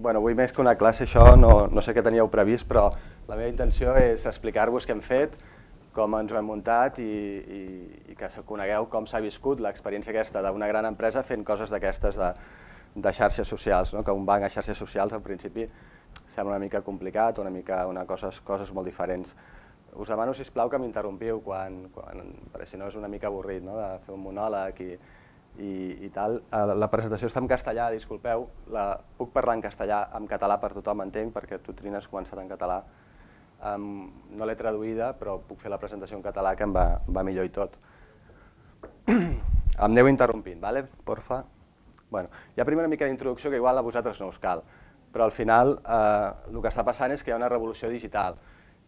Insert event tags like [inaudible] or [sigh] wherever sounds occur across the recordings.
bueno, avui més que una classe això, no, no sé què teníeu previst, però la meva intenció és explicar-vos què hem fet, com ens ho hem muntat i, i, i que conegueu com s'ha viscut l'experiència aquesta d'una gran empresa fent coses d'aquestes de, de xarxes socials, no? que un banc a xarxes socials al principi sembla una mica complicat, una mica una coses, coses molt diferents. Us demano, si plau que m'interrompiu quan, quan, perquè si no és una mica avorrit no? de fer un monòleg i, i, i tal. Eh, la presentació està en castellà, disculpeu, la, puc parlar en castellà, en català per tothom, entenc, perquè tu, Trina, has començat en català. Um, no l'he traduïda, però puc fer la presentació en català, que em va, va millor i tot. [clears throat] em aneu interrompint, vale? porfa? Bueno, hi ha primer una mica d'introducció que igual a vosaltres no us cal, però al final eh, el que està passant és que hi ha una revolució digital,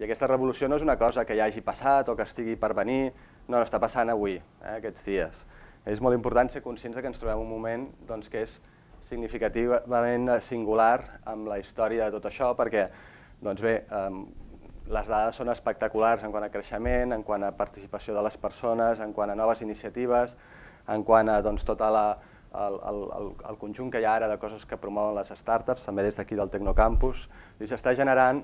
i aquesta revolució no és una cosa que ja hagi passat o que estigui per venir, no, no està passant avui, eh, aquests dies és molt important ser conscients que ens trobem un moment doncs, que és significativament singular amb la història de tot això, perquè doncs bé, eh, les dades són espectaculars en quant a creixement, en quant a participació de les persones, en quant a noves iniciatives, en quant a doncs, tot el, el, el conjunt que hi ha ara de coses que promouen les startups, també des d'aquí del Tecnocampus, i s'està generant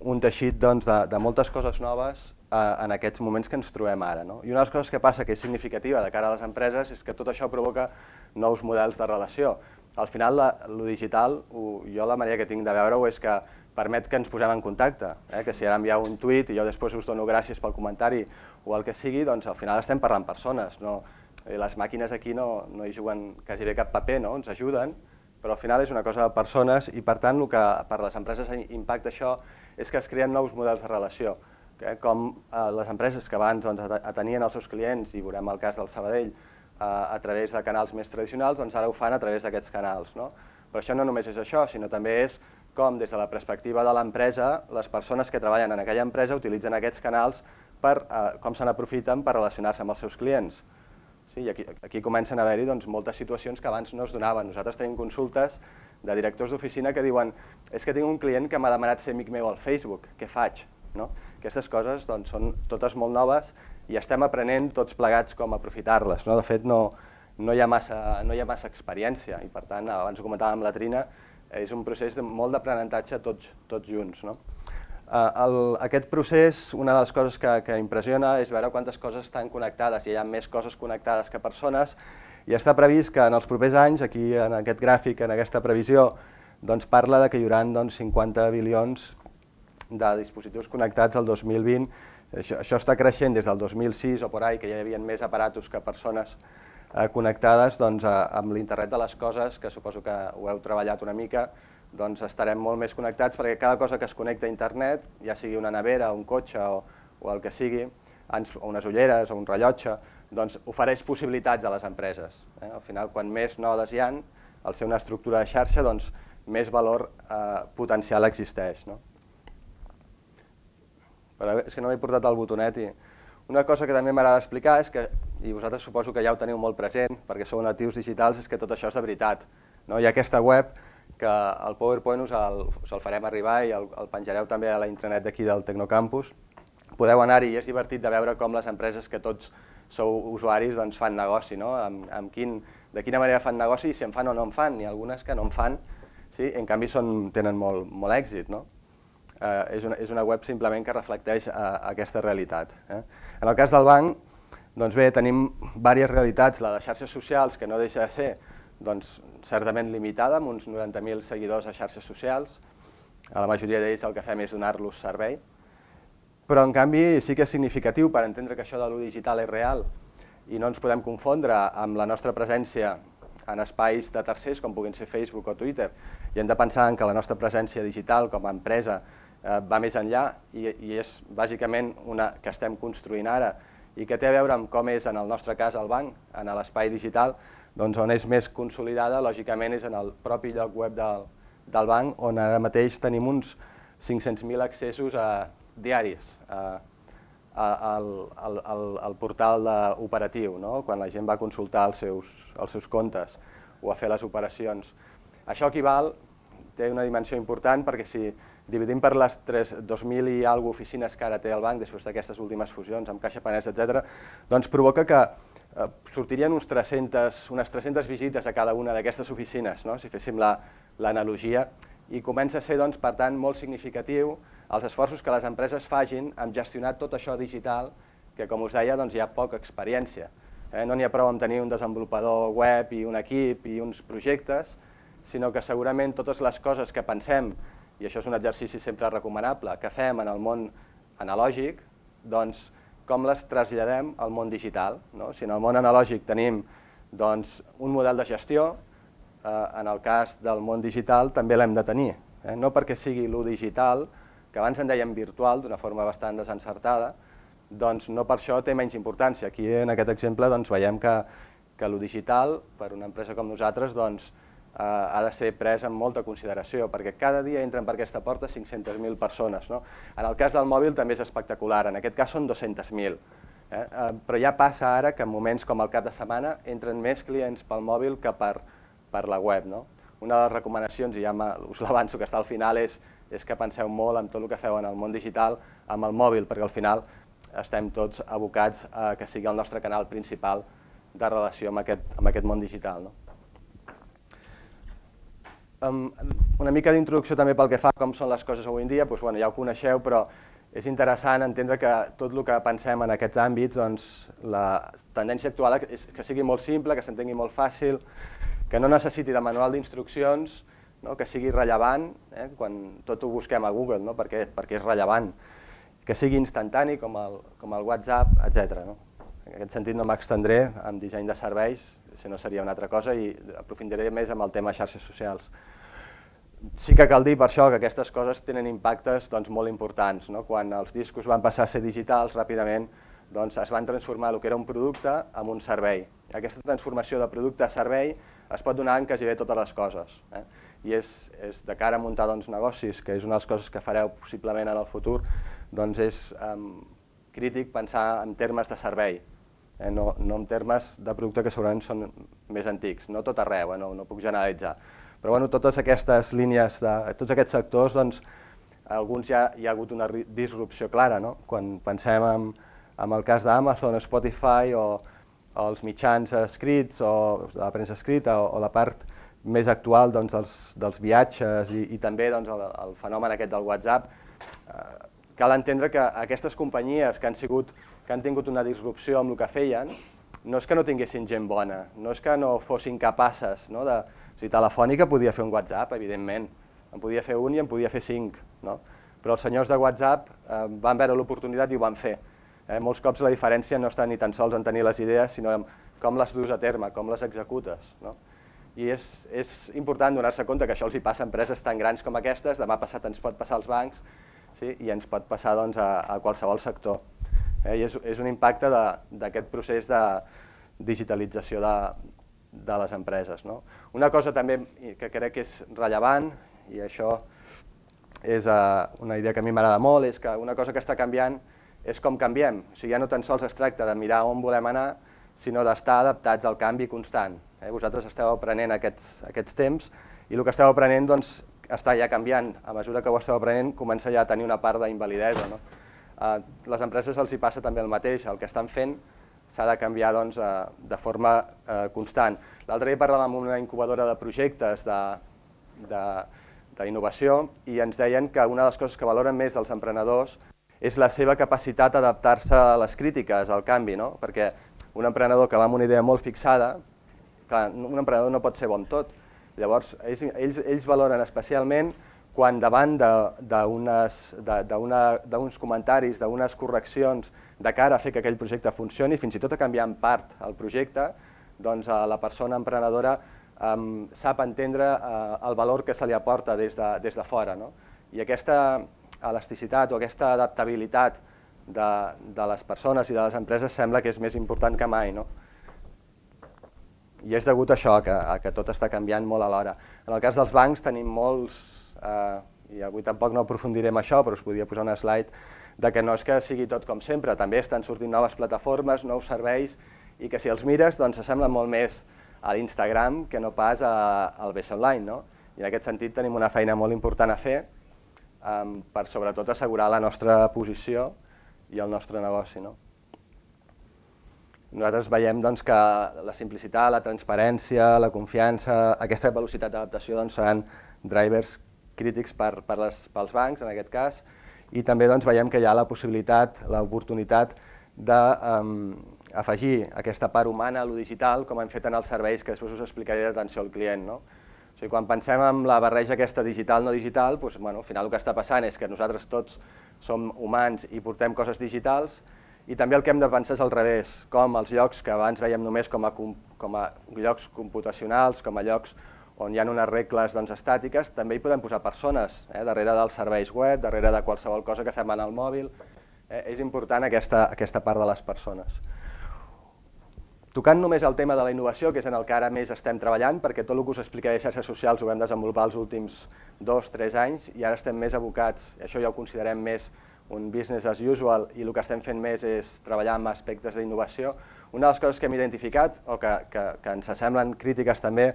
un teixit doncs, de, de moltes coses noves eh, en aquests moments que ens trobem ara. No? I una de les coses que passa que és significativa de cara a les empreses és que tot això provoca nous models de relació. Al final, la, lo digital, ho, jo la manera que tinc de veure-ho és que permet que ens posem en contacte, eh? que si ara envieu un tuit i jo després us dono gràcies pel comentari o el que sigui, doncs al final estem parlant persones. No? Les màquines aquí no, no hi juguen quasi bé cap paper, no? ens ajuden, però al final és una cosa de persones i per tant el que per les empreses impacta això és que es creen nous models de relació eh, com eh, les empreses que abans doncs, atenien els seus clients, i veurem el cas del Sabadell, eh, a través de canals més tradicionals, doncs ara ho fan a través d'aquests canals. No? Però això no només és això, sinó també és com des de la perspectiva de l'empresa, les persones que treballen en aquella empresa utilitzen aquests canals per eh, com se n'aprofiten per relacionar-se amb els seus clients. Sí, i aquí, aquí comencen a haver-hi doncs, moltes situacions que abans no es donaven. Nosaltres tenim consultes de directors d'oficina que diuen és que tinc un client que m'ha demanat ser amic meu al Facebook, què faig? No? Aquestes coses doncs, són totes molt noves i estem aprenent tots plegats com aprofitar-les. No? De fet, no, no, hi ha massa, no hi ha massa experiència i per tant, abans ho comentàvem amb la Trina, és un procés de molt d'aprenentatge tots, tots junts. No? Uh, el, aquest procés, una de les coses que, que impressiona és veure quantes coses estan connectades, i hi ha més coses connectades que persones, i està previst que en els propers anys, aquí en aquest gràfic, en aquesta previsió, doncs parla de que hi haurà doncs, 50 bilions de dispositius connectats al 2020. Això, això està creixent des del 2006 o por ahí, que ja hi havia més aparatos que persones eh, connectades doncs, a, amb l'internet de les coses, que suposo que ho heu treballat una mica, doncs estarem molt més connectats perquè cada cosa que es connecta a internet, ja sigui una nevera, un cotxe o, o el que sigui, o unes ulleres o un rellotge, doncs ofereix possibilitats a les empreses. Eh? Al final, quan més nodes hi han, al ser una estructura de xarxa, doncs més valor eh, potencial existeix. No? però és que no m'he portat el botonet i... Una cosa que també m'agrada explicar és que, i vosaltres suposo que ja ho teniu molt present, perquè sou natius digitals, és que tot això és de veritat. No? Hi ha aquesta web que el PowerPoint us el, us el farem arribar i el, el penjareu també a la intranet d'aquí del Tecnocampus. Podeu anar-hi i és divertit de veure com les empreses que tots sou usuaris doncs, fan negoci, no? amb, amb quin, de quina manera fan negoci si en fan o no en fan, i algunes que no en fan, sí? en canvi són, tenen molt, molt èxit. No? eh, és, una, és una web simplement que reflecteix eh, aquesta realitat. Eh? En el cas del banc, doncs bé, tenim diverses realitats, la de xarxes socials, que no deixa de ser doncs, certament limitada, amb uns 90.000 seguidors a xarxes socials, a la majoria d'ells el que fem és donar-los servei, però en canvi sí que és significatiu per entendre que això de lo digital és real. I no ens podem confondre amb la nostra presència en espais de tercers com puguin ser Facebook o Twitter. I hem de pensar en que la nostra presència digital com a empresa eh, va més enllà i, i és bàsicament una que estem construint ara. I que té a veure amb com és en el nostre cas el banc, en l'espai digital, doncs on és més consolidada, lògicament és en el propi lloc web del, del banc, on ara mateix tenim uns 500.000 accessos a, diaris a, a, al, al, al, al portal operatiu, no? quan la gent va consultar els seus, els seus comptes o a fer les operacions. Això equival, té una dimensió important perquè si dividim per les 2.000 i alguna oficines que ara té el banc després d'aquestes últimes fusions amb Caixa Penès, etc., doncs provoca que eh, sortirien uns 300, unes 300 visites a cada una d'aquestes oficines, no? si féssim la, l'analogia, i comença a ser, doncs, per tant, molt significatiu els esforços que les empreses fagin en gestionar tot això digital, que, com us deia, doncs, hi ha poca experiència. Eh? No n'hi ha prou amb tenir un desenvolupador web i un equip i uns projectes, sinó que segurament totes les coses que pensem, i això és un exercici sempre recomanable, que fem en el món analògic, doncs com les traslladem al món digital. No? Si en el món analògic tenim doncs, un model de gestió, en el cas del món digital també l'hem de tenir. Eh? No perquè sigui lo digital, que abans en dèiem virtual d'una forma bastant desencertada, doncs no per això té menys importància. Aquí en aquest exemple doncs, veiem que, que lo digital, per una empresa com nosaltres, doncs, eh, ha de ser pres amb molta consideració, perquè cada dia entren per aquesta porta 500.000 persones. No? En el cas del mòbil també és espectacular, en aquest cas són 200.000. Eh? Eh, però ja passa ara que en moments com el cap de setmana entren més clients pel mòbil que per, per la web. No? Una de les recomanacions, i ja us l'avanço que està al final, és, és que penseu molt en tot el que feu en el món digital amb el mòbil, perquè al final estem tots abocats a que sigui el nostre canal principal de relació amb aquest, amb aquest món digital. No? Um, una mica d'introducció també pel que fa com són les coses avui en dia, doncs, bueno, ja ho coneixeu, però és interessant entendre que tot el que pensem en aquests àmbits, doncs, la tendència actual és que sigui molt simple, que s'entengui molt fàcil, que no necessiti de manual d'instruccions, no? que sigui rellevant, eh? quan tot ho busquem a Google, no? perquè, perquè és rellevant, que sigui instantani com el, com el WhatsApp, etc. No? En aquest sentit no m'extendré amb disseny de serveis, si no seria una altra cosa, i aprofundiré més amb el tema xarxes socials. Sí que cal dir per això que aquestes coses tenen impactes doncs, molt importants. No? Quan els discos van passar a ser digitals, ràpidament doncs, es van transformar el que era un producte en un servei. Aquesta transformació de producte a servei es pot donar en quasi bé totes les coses. Eh? I és, és de cara a muntar doncs, negocis, que és una de les coses que fareu possiblement en el futur, doncs és um, crític pensar en termes de servei, eh, no, no en termes de producte que segurament són més antics, no tot arreu, eh, no, no puc generalitzar. Però bueno, totes aquestes línies, de, tots aquests sectors, doncs, alguns ja hi ha hagut una disrupció clara, no? quan pensem en, en el cas d'Amazon, Spotify o, o els mitjans escrits o la premsa escrita o, o la part més actual doncs, dels, dels viatges i, i també doncs, el, el fenomen aquest del WhatsApp, eh, cal entendre que aquestes companyies que han, sigut, que han tingut una disrupció amb el que feien, no és que no tinguessin gent bona, no és que no fossin capaces. No, de, o sigui, Telefònica podia fer un WhatsApp, evidentment, en podia fer un i en podia fer cinc, no? però els senyors de WhatsApp eh, van veure l'oportunitat i ho van fer. Eh, molts cops la diferència no està ni tan sols en tenir les idees, sinó en com les dus a terme, com les executes. No? I és, és important donar-se compte que això els hi passa a empreses tan grans com aquestes, demà passat ens pot passar als bancs, sí? i ens pot passar doncs, a, a qualsevol sector. Eh? I és, és un impacte d'aquest procés de digitalització de, de les empreses. No? Una cosa també que crec que és rellevant, i això és uh, una idea que a mi m'agrada molt, és que una cosa que està canviant és com canviem. O sigui, ja no tan sols es tracta de mirar on volem anar, sinó d'estar adaptats al canvi constant. Eh? Vosaltres esteu aprenent aquests, aquests temps i el que esteu aprenent doncs, està ja canviant. A mesura que ho esteu aprenent, comença ja a tenir una part d'invalidesa. No? A les empreses els hi passa també el mateix. El que estan fent s'ha de canviar doncs, de forma eh, constant. L'altre dia parlàvem amb una incubadora de projectes d'innovació i ens deien que una de les coses que valoren més dels emprenedors és la seva capacitat d'adaptar-se a les crítiques, al canvi, no? perquè un emprenedor que va amb una idea molt fixada, clar, un emprenedor no pot ser bon tot, Llavors, ells, ells, ells valoren especialment quan davant d'uns comentaris, d'unes correccions de cara a fer que aquell projecte funcioni, fins i tot a canviar en part el projecte, doncs la persona emprenedora um, sap entendre uh, el valor que se li aporta des de, des de fora. No? I aquesta elasticitat o aquesta adaptabilitat de, de les persones i de les empreses sembla que és més important que mai. No? i és degut a això, que, a que tot està canviant molt alhora. En el cas dels bancs tenim molts, eh, i avui tampoc no aprofundirem això, però us podia posar una slide, de que no és que sigui tot com sempre, també estan sortint noves plataformes, nous serveis, i que si els mires doncs s'assemblen molt més a l'Instagram que no pas a, al BS Online. No? I en aquest sentit tenim una feina molt important a fer um, per sobretot assegurar la nostra posició i el nostre negoci. No? nosaltres veiem doncs, que la simplicitat, la transparència, la confiança, aquesta velocitat d'adaptació doncs, seran drivers crítics per, per les, pels bancs, en aquest cas, i també doncs, veiem que hi ha la possibilitat, l'oportunitat d'afegir um, aquesta part humana a lo digital, com hem fet en els serveis que després us explicaré d'atenció al client. No? O sigui, quan pensem en la barreja aquesta digital-no digital, doncs, bueno, al final el que està passant és que nosaltres tots som humans i portem coses digitals, i també el que hem de pensar és al revés, com els llocs que abans veiem només com a, com a llocs computacionals, com a llocs on hi ha unes regles doncs, estàtiques, també hi podem posar persones, eh, darrere dels serveis web, darrere de qualsevol cosa que fem en el mòbil. Eh, és important aquesta, aquesta part de les persones. Tocant només el tema de la innovació, que és en el que ara més estem treballant, perquè tot el que us explicaré de xarxes socials ho vam desenvolupar els últims dos, tres anys, i ara estem més abocats, això ja ho considerem més un business as usual i el que estem fent més és treballar amb aspectes d'innovació. Una de les coses que hem identificat, o que, que, que ens semblen crítiques també,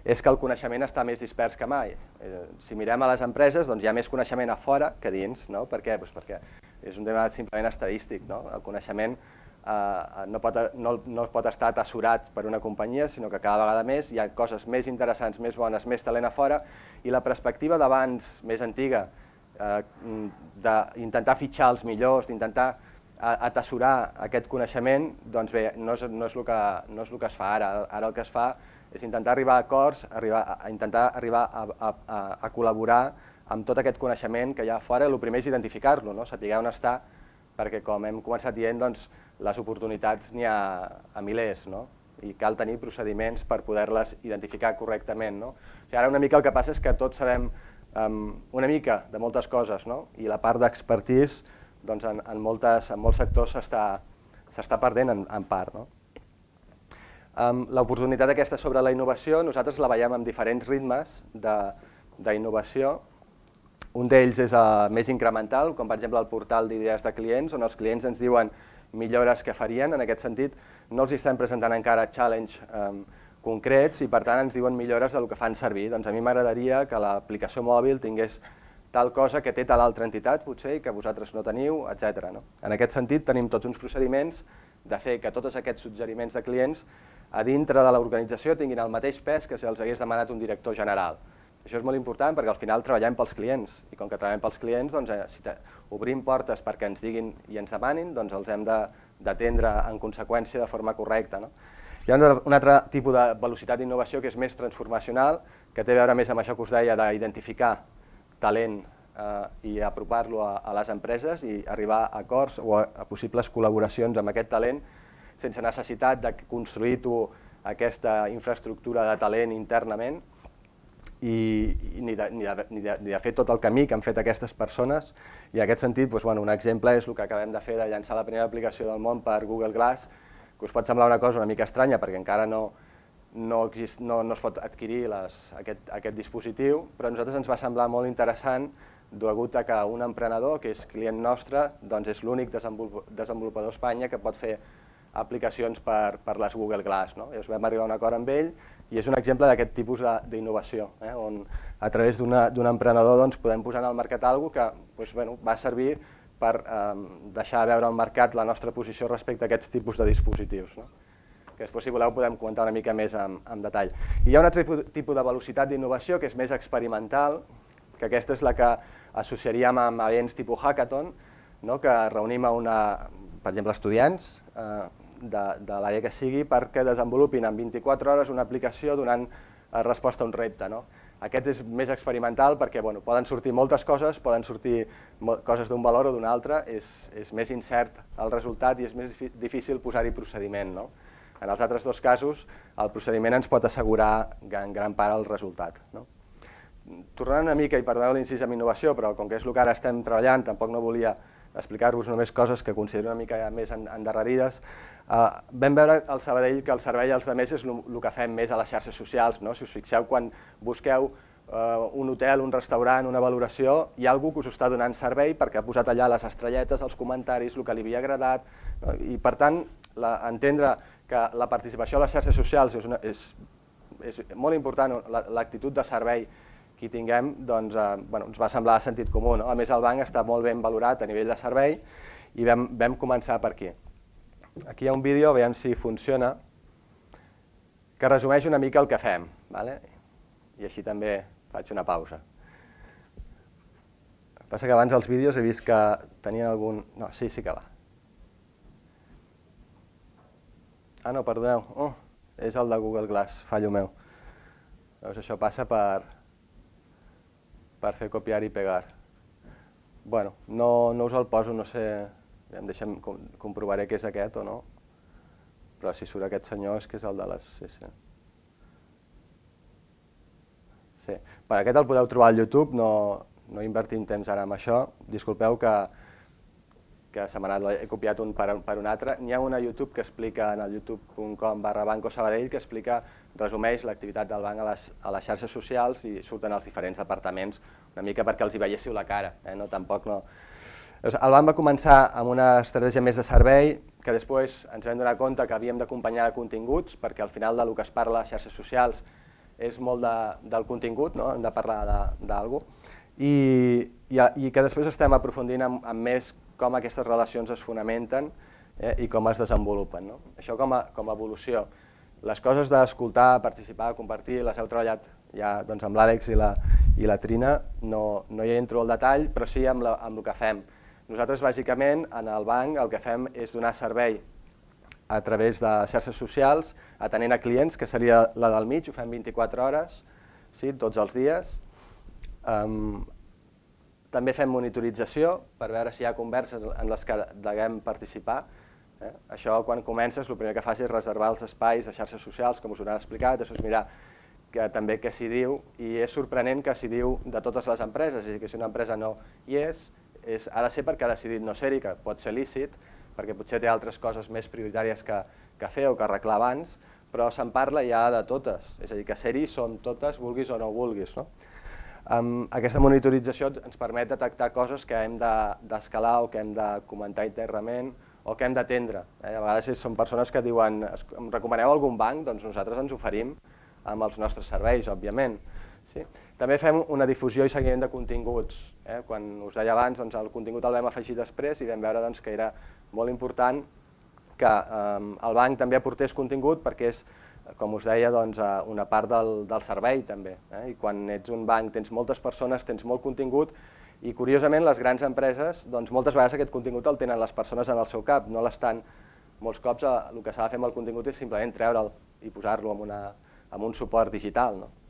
és que el coneixement està més dispers que mai. Eh, si mirem a les empreses, doncs hi ha més coneixement a fora que dins. No? Per què? Pues perquè és un tema simplement estadístic. No? El coneixement eh, no, pot, no, no pot estar atessorat per una companyia, sinó que cada vegada més hi ha coses més interessants, més bones, més talent a fora, i la perspectiva d'abans, més antiga, eh, d'intentar fitxar els millors, d'intentar atessorar aquest coneixement, doncs bé, no és, no, és el que, no és el que es fa ara. Ara el que es fa és intentar arribar a acords, arribar, a intentar arribar a, a, a, a col·laborar amb tot aquest coneixement que hi ha fora. El primer és identificar-lo, no? saber on està, perquè com hem començat dient, doncs, les oportunitats n'hi ha a milers, no? i cal tenir procediments per poder-les identificar correctament. No? O sigui, ara una mica el que passa és que tots sabem um, una mica de moltes coses, no? i la part d'expertís doncs en, en, moltes, en molts sectors s'està perdent en, en part. No? Um, L'oportunitat aquesta sobre la innovació nosaltres la veiem amb diferents ritmes d'innovació. Un d'ells és uh, més incremental, com per exemple el portal d'idees de clients, on els clients ens diuen millores que farien. En aquest sentit, no els estem presentant encara challenge um, concrets i per tant ens diuen millores del que fan servir. Doncs a mi m'agradaria que l'aplicació mòbil tingués tal cosa que té tal altra entitat, potser, i que vosaltres no teniu, etc. No? En aquest sentit, tenim tots uns procediments de fer que tots aquests suggeriments de clients a dintre de l'organització tinguin el mateix pes que si els hagués demanat un director general. Això és molt important perquè al final treballem pels clients i com que treballem pels clients, doncs, eh, si obrim portes perquè ens diguin i ens demanin, doncs els hem d'atendre en conseqüència de forma correcta. No? Hi ha un altre tipus de velocitat d'innovació que és més transformacional, que té a veure més amb això que us deia d'identificar talent eh, i apropar-lo a, a les empreses i arribar a acords o a, a possibles col·laboracions amb aquest talent sense necessitat de construir tu aquesta infraestructura de talent internament i, i ni, de, ni, de, ni, de, ni de fer tot el camí que han fet aquestes persones. I en aquest sentit, doncs, bueno, un exemple és el que acabem de fer de llançar la primera aplicació del món per Google Glass, que us pot semblar una cosa una mica estranya perquè encara no, no, exist, no, no es pot adquirir les, aquest, aquest dispositiu, però a nosaltres ens va semblar molt interessant degut a que un emprenedor, que és client nostre, doncs és l'únic desenvolupador a Espanya que pot fer aplicacions per, per les Google Glass. No? Us vam arribar a un acord amb ell i és un exemple d'aquest tipus d'innovació, eh? on a través d'un emprenedor doncs, podem posar en el mercat alguna que doncs, bueno, va servir per eh, deixar veure al mercat la nostra posició respecte a aquests tipus de dispositius. No? que després, si voleu, podem comentar una mica més en, en detall. I hi ha un altre tipus de velocitat d'innovació que és més experimental, que aquesta és la que associaríem amb events tipus hackathon, no? que reunim a una, per exemple, estudiants eh, de, de l'àrea que sigui perquè desenvolupin en 24 hores una aplicació donant eh, resposta a un repte. No? Aquest és més experimental perquè bueno, poden sortir moltes coses, poden sortir coses d'un valor o d'un altre, és, és més incert el resultat i és més difícil posar-hi procediment. No? En els altres dos casos, el procediment ens pot assegurar en gran part el resultat. No? Tornant una mica, i perdoneu l'incís amb innovació, però com que és el que ara estem treballant, tampoc no volia explicar-vos només coses que considero una mica més endarrerides. Uh, vam veure al Sabadell que el servei als altres és el que fem més a les xarxes socials. No? Si us fixeu, quan busqueu uh, un hotel, un restaurant, una valoració, hi ha algú que us està donant servei perquè ha posat allà les estrelletes, els comentaris, el que li havia agradat, i per tant, la, entendre que la participació a les xarxes socials és, una, és, és molt important, l'actitud de servei que tinguem, doncs, eh, bueno, ens va semblar sentit comú. No? A més, el banc està molt ben valorat a nivell de servei i vam començar per aquí. Aquí hi ha un vídeo, veiem si funciona, que resumeix una mica el que fem. Vale? I així també faig una pausa. Passa que abans els vídeos he vist que tenien algun... No, sí, sí que va. Ah, no, perdoneu. Oh, és el de Google Glass, fallo meu. Veus, això passa per, per fer copiar i pegar. Bueno, no, no us el poso, no sé, em deixem, comprovaré que és aquest o no, però si surt aquest senyor és que és el de les... Sí, sí. Sí. Per aquest el podeu trobar al YouTube, no, no invertim temps ara amb això. Disculpeu que, que se m'ha anat, he copiat un per, per un altre. N'hi ha una YouTube que explica en el youtube.com barra Banco Sabadell que explica, resumeix l'activitat del banc a les, a les xarxes socials i surten els diferents departaments una mica perquè els hi veiéssiu la cara, eh? no, tampoc no. El banc va començar amb una estratègia més de servei, que després ens vam donar compte que havíem d'acompanyar continguts, perquè al final del que es parla a xarxes socials és molt de, del contingut, no? hem de parlar cosa, i, i, i que després estem aprofundint en, en més com aquestes relacions es fonamenten eh, i com es desenvolupen. No? Això com a, com a evolució. Les coses d'escoltar, participar, compartir, les heu treballat ja doncs, amb l'Àlex i, la, i la Trina, no, no hi entro al detall, però sí amb, la, amb el que fem. Nosaltres, bàsicament, en el banc el que fem és donar servei a través de xarxes socials, atenent a clients, que seria la del mig, ho fem 24 hores, sí, tots els dies. Um, també fem monitorització per veure si hi ha converses en les que deguem participar. Eh? Això, quan comences, el primer que fas és reservar els espais de xarxes socials, com us ho han explicat, després mirar que també què s'hi diu, i és sorprenent que s'hi diu de totes les empreses, és a dir, que si una empresa no hi és, és ha de ser perquè ha decidit no ser-hi, que pot ser lícit, perquè potser té altres coses més prioritàries que, que fer o que arreglar abans, però se'n parla ja de totes, és a dir, que ser-hi som totes, vulguis o no vulguis. No? Um, aquesta monitorització ens permet detectar coses que hem d'escalar de, o que hem de comentar internament o que hem d'atendre. Eh? A vegades són persones que diuen, em recomaneu algun banc? Doncs nosaltres ens oferim amb els nostres serveis, òbviament. Sí? També fem una difusió i seguiment de continguts. Eh? Quan us deia abans, doncs, el contingut el vam afegir després i vam veure doncs, que era molt important que eh, el banc també aportés contingut perquè és, com us deia, doncs, eh, una part del, del servei també. Eh? I quan ets un banc tens moltes persones, tens molt contingut i curiosament les grans empreses, doncs, moltes vegades aquest contingut el tenen les persones en el seu cap, no l'estan, molts cops eh, el que s'ha de fer amb el contingut és simplement treure'l i posar-lo en, una, en un suport digital. No?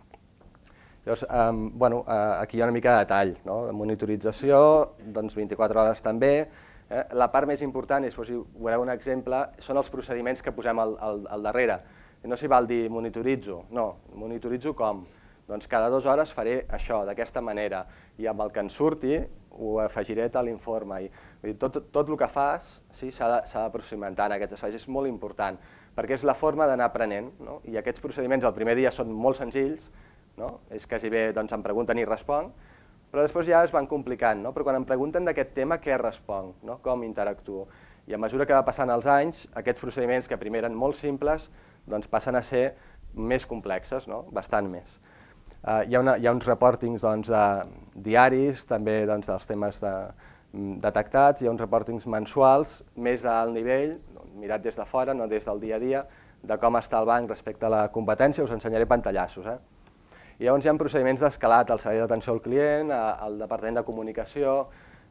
Llavors, eh, bueno, eh, aquí hi ha una mica de detall, no? monitorització, doncs 24 hores també, Eh? La part més important, i després veureu un exemple, són els procediments que posem al, al, al darrere. No s'hi val dir monitoritzo, no, monitoritzo com? Doncs cada dues hores faré això, d'aquesta manera, i amb el que en surti ho afegiré a l'informe. Tot, tot el que fas sí, s'ha d'aproximentar en aquests espais, és molt important, perquè és la forma d'anar aprenent, no? i aquests procediments el primer dia són molt senzills, no? és quasi bé, doncs em pregunten i responc, però després ja es van complicant, no? però quan em pregunten d'aquest tema, què responc, no? com interactuo? I a mesura que va passant els anys, aquests procediments que primer eren molt simples, doncs passen a ser més complexes, no? bastant més. Uh, hi, ha una, hi ha uns reportings doncs, de diaris, també doncs, dels temes de, mm, detectats, hi ha uns reportings mensuals, més d'alt nivell, mirat des de fora, no des del dia a dia, de com està el banc respecte a la competència, us ensenyaré pantallassos. Eh? I llavors hi ha procediments d'escalat al servei d'atenció al client, al departament de comunicació.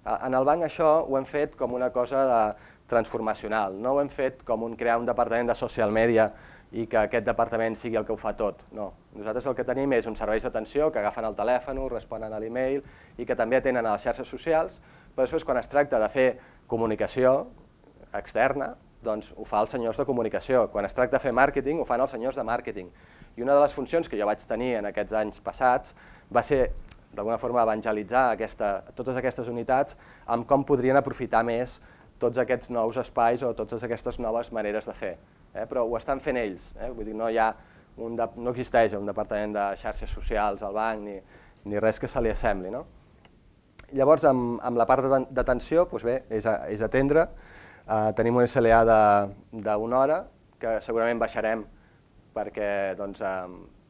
En el banc això ho hem fet com una cosa de transformacional, no ho hem fet com un crear un departament de social media i que aquest departament sigui el que ho fa tot. No. Nosaltres el que tenim és uns serveis d'atenció que agafen el telèfon, responen a l'e-mail i que també atenen a les xarxes socials, però després quan es tracta de fer comunicació externa, doncs ho fa els senyors de comunicació. Quan es tracta de fer màrqueting, ho fan els senyors de màrqueting. I una de les funcions que jo vaig tenir en aquests anys passats va ser d'alguna forma evangelitzar aquesta, totes aquestes unitats amb com podrien aprofitar més tots aquests nous espais o totes aquestes noves maneres de fer. Eh? Però ho estan fent ells, eh? Vull dir, no, hi ha un de, no existeix un departament de xarxes socials al banc ni, ni res que se li assembli. No? Llavors, amb, amb la part d'atenció, doncs bé, és, a, és atendre. Uh, tenim un SLA d'una hora, que segurament baixarem perquè doncs,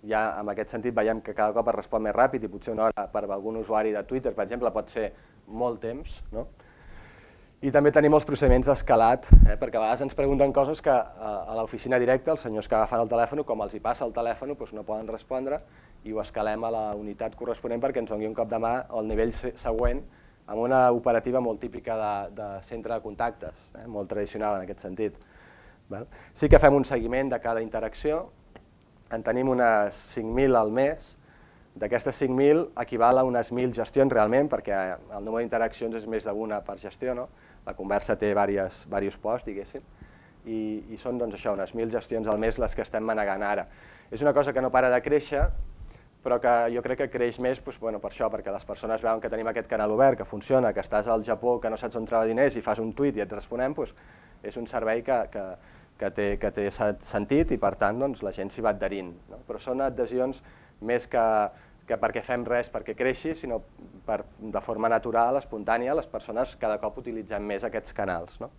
ja en aquest sentit veiem que cada cop es respon més ràpid i potser una hora per algun usuari de Twitter, per exemple, pot ser molt temps. No? I també tenim els procediments d'escalat, eh, perquè a vegades ens pregunten coses que a, a l'oficina directa, els senyors que agafen el telèfon, com els hi passa el telèfon, doncs no poden respondre i ho escalem a la unitat corresponent perquè ens doni un cop de mà al nivell següent amb una operativa molt típica de, de centre de contactes, eh, molt tradicional en aquest sentit. Sí que fem un seguiment de cada interacció, en tenim unes 5.000 al mes, d'aquestes 5.000 equival a unes 1.000 gestions realment, perquè el número d'interaccions és més d'una per gestió, no? la conversa té diversos, diversos posts, diguéssim, i, i són doncs, això, unes 1.000 gestions al mes les que estem manegant ara. És una cosa que no para de créixer, però que jo crec que creix més doncs, bueno, per això, perquè les persones veuen que tenim aquest canal obert, que funciona, que estàs al Japó, que no saps on trobar diners i fas un tuit i et responem, doncs, és un servei que, que, que, té, que té sentit i per tant doncs, la gent s'hi va adherint. No? Però són adhesions més que, que perquè fem res perquè creixi, sinó per, de forma natural, espontània, les persones cada cop utilitzem més aquests canals. No?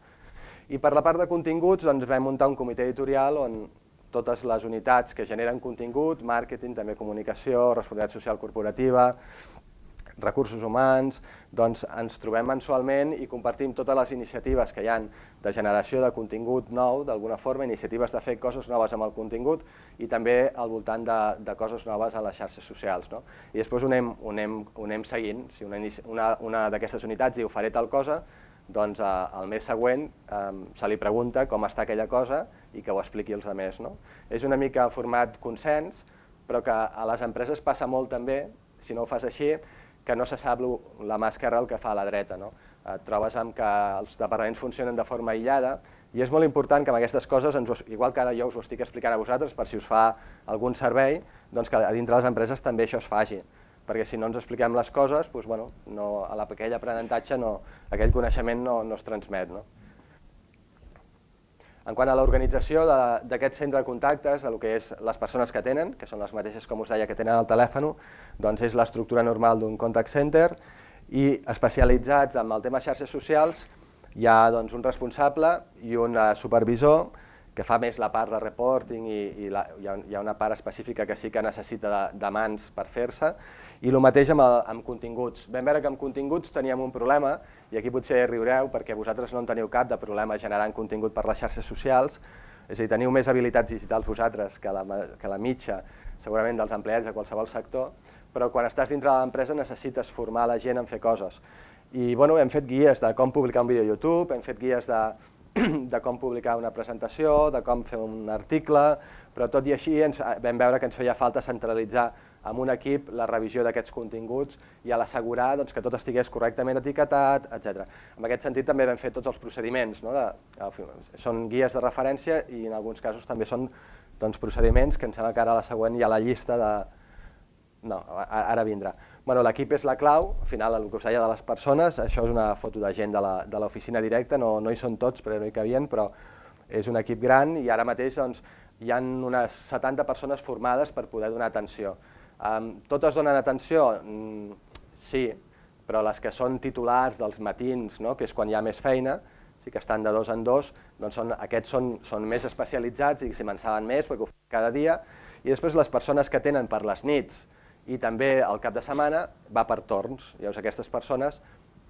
I per la part de continguts doncs, vam muntar un comitè editorial on totes les unitats que generen contingut, màrqueting, també comunicació, responsabilitat social corporativa, recursos humans, doncs ens trobem mensualment i compartim totes les iniciatives que hi han de generació de contingut nou, d'alguna forma, iniciatives de fer coses noves amb el contingut i també al voltant de, de coses noves a les xarxes socials. No? I després ho anem, ho anem, ho anem seguint, si una, una, una d'aquestes unitats diu faré tal cosa, doncs eh, el mes següent eh, se li pregunta com està aquella cosa i que ho expliqui als altres. No? És una mica format consens, però que a les empreses passa molt també, si no ho fas així, que no se sap la mà esquerra el que fa a la dreta. No? Et trobes amb que els departaments funcionen de forma aïllada i és molt important que amb aquestes coses, ens, igual que ara jo us ho estic explicant a vosaltres, per si us fa algun servei, doncs que a dintre les empreses també això es faci perquè si no ens expliquem les coses, doncs, bueno, no, a aquell aprenentatge, no, aquell coneixement no, no es transmet. No? En quant a l'organització d'aquest centre de contactes, del que és les persones que tenen, que són les mateixes, com us deia, que tenen el telèfon, doncs és l'estructura normal d'un contact center i especialitzats en el tema xarxes socials hi ha doncs, un responsable i un eh, supervisor que fa més la part de reporting i, i la, hi, ha, hi ha una part específica que sí que necessita de, de mans per fer-se, i el mateix amb, el, amb continguts. Vam veure que amb continguts teníem un problema, i aquí potser riureu perquè vosaltres no en teniu cap de problema generant contingut per les xarxes socials, és a dir, teniu més habilitats digitals vosaltres que la, que la mitja, segurament dels empleats de qualsevol sector, però quan estàs dintre de l'empresa necessites formar la gent en fer coses. I bueno, hem fet guies de com publicar un vídeo a YouTube, hem fet guies de [clears throat] de com publicar una presentació, de com fer un article, però tot i així ens vam veure que ens feia falta centralitzar amb un equip la revisió d'aquests continguts i a l'assegurar doncs, que tot estigués correctament etiquetat, etc. En aquest sentit també vam fer tots els procediments, no? de, són guies de referència i en alguns casos també són doncs, procediments que em sembla que ara a la següent hi ha la llista de... No, ara vindrà. Bueno, L'equip és la clau, al final el que us deia de les persones, això és una foto de gent de l'oficina directa, no, no hi són tots perquè no hi cabien, però és un equip gran i ara mateix doncs, hi ha unes 70 persones formades per poder donar atenció. Um, totes donen atenció? Mm, sí, però les que són titulars dels matins, no? que és quan hi ha més feina, sí que estan de dos en dos, doncs són, aquests són, són més especialitzats i s'hi mensaven més perquè ho fan cada dia, i després les persones que tenen per les nits, i també el cap de setmana va per torns. Llavors aquestes persones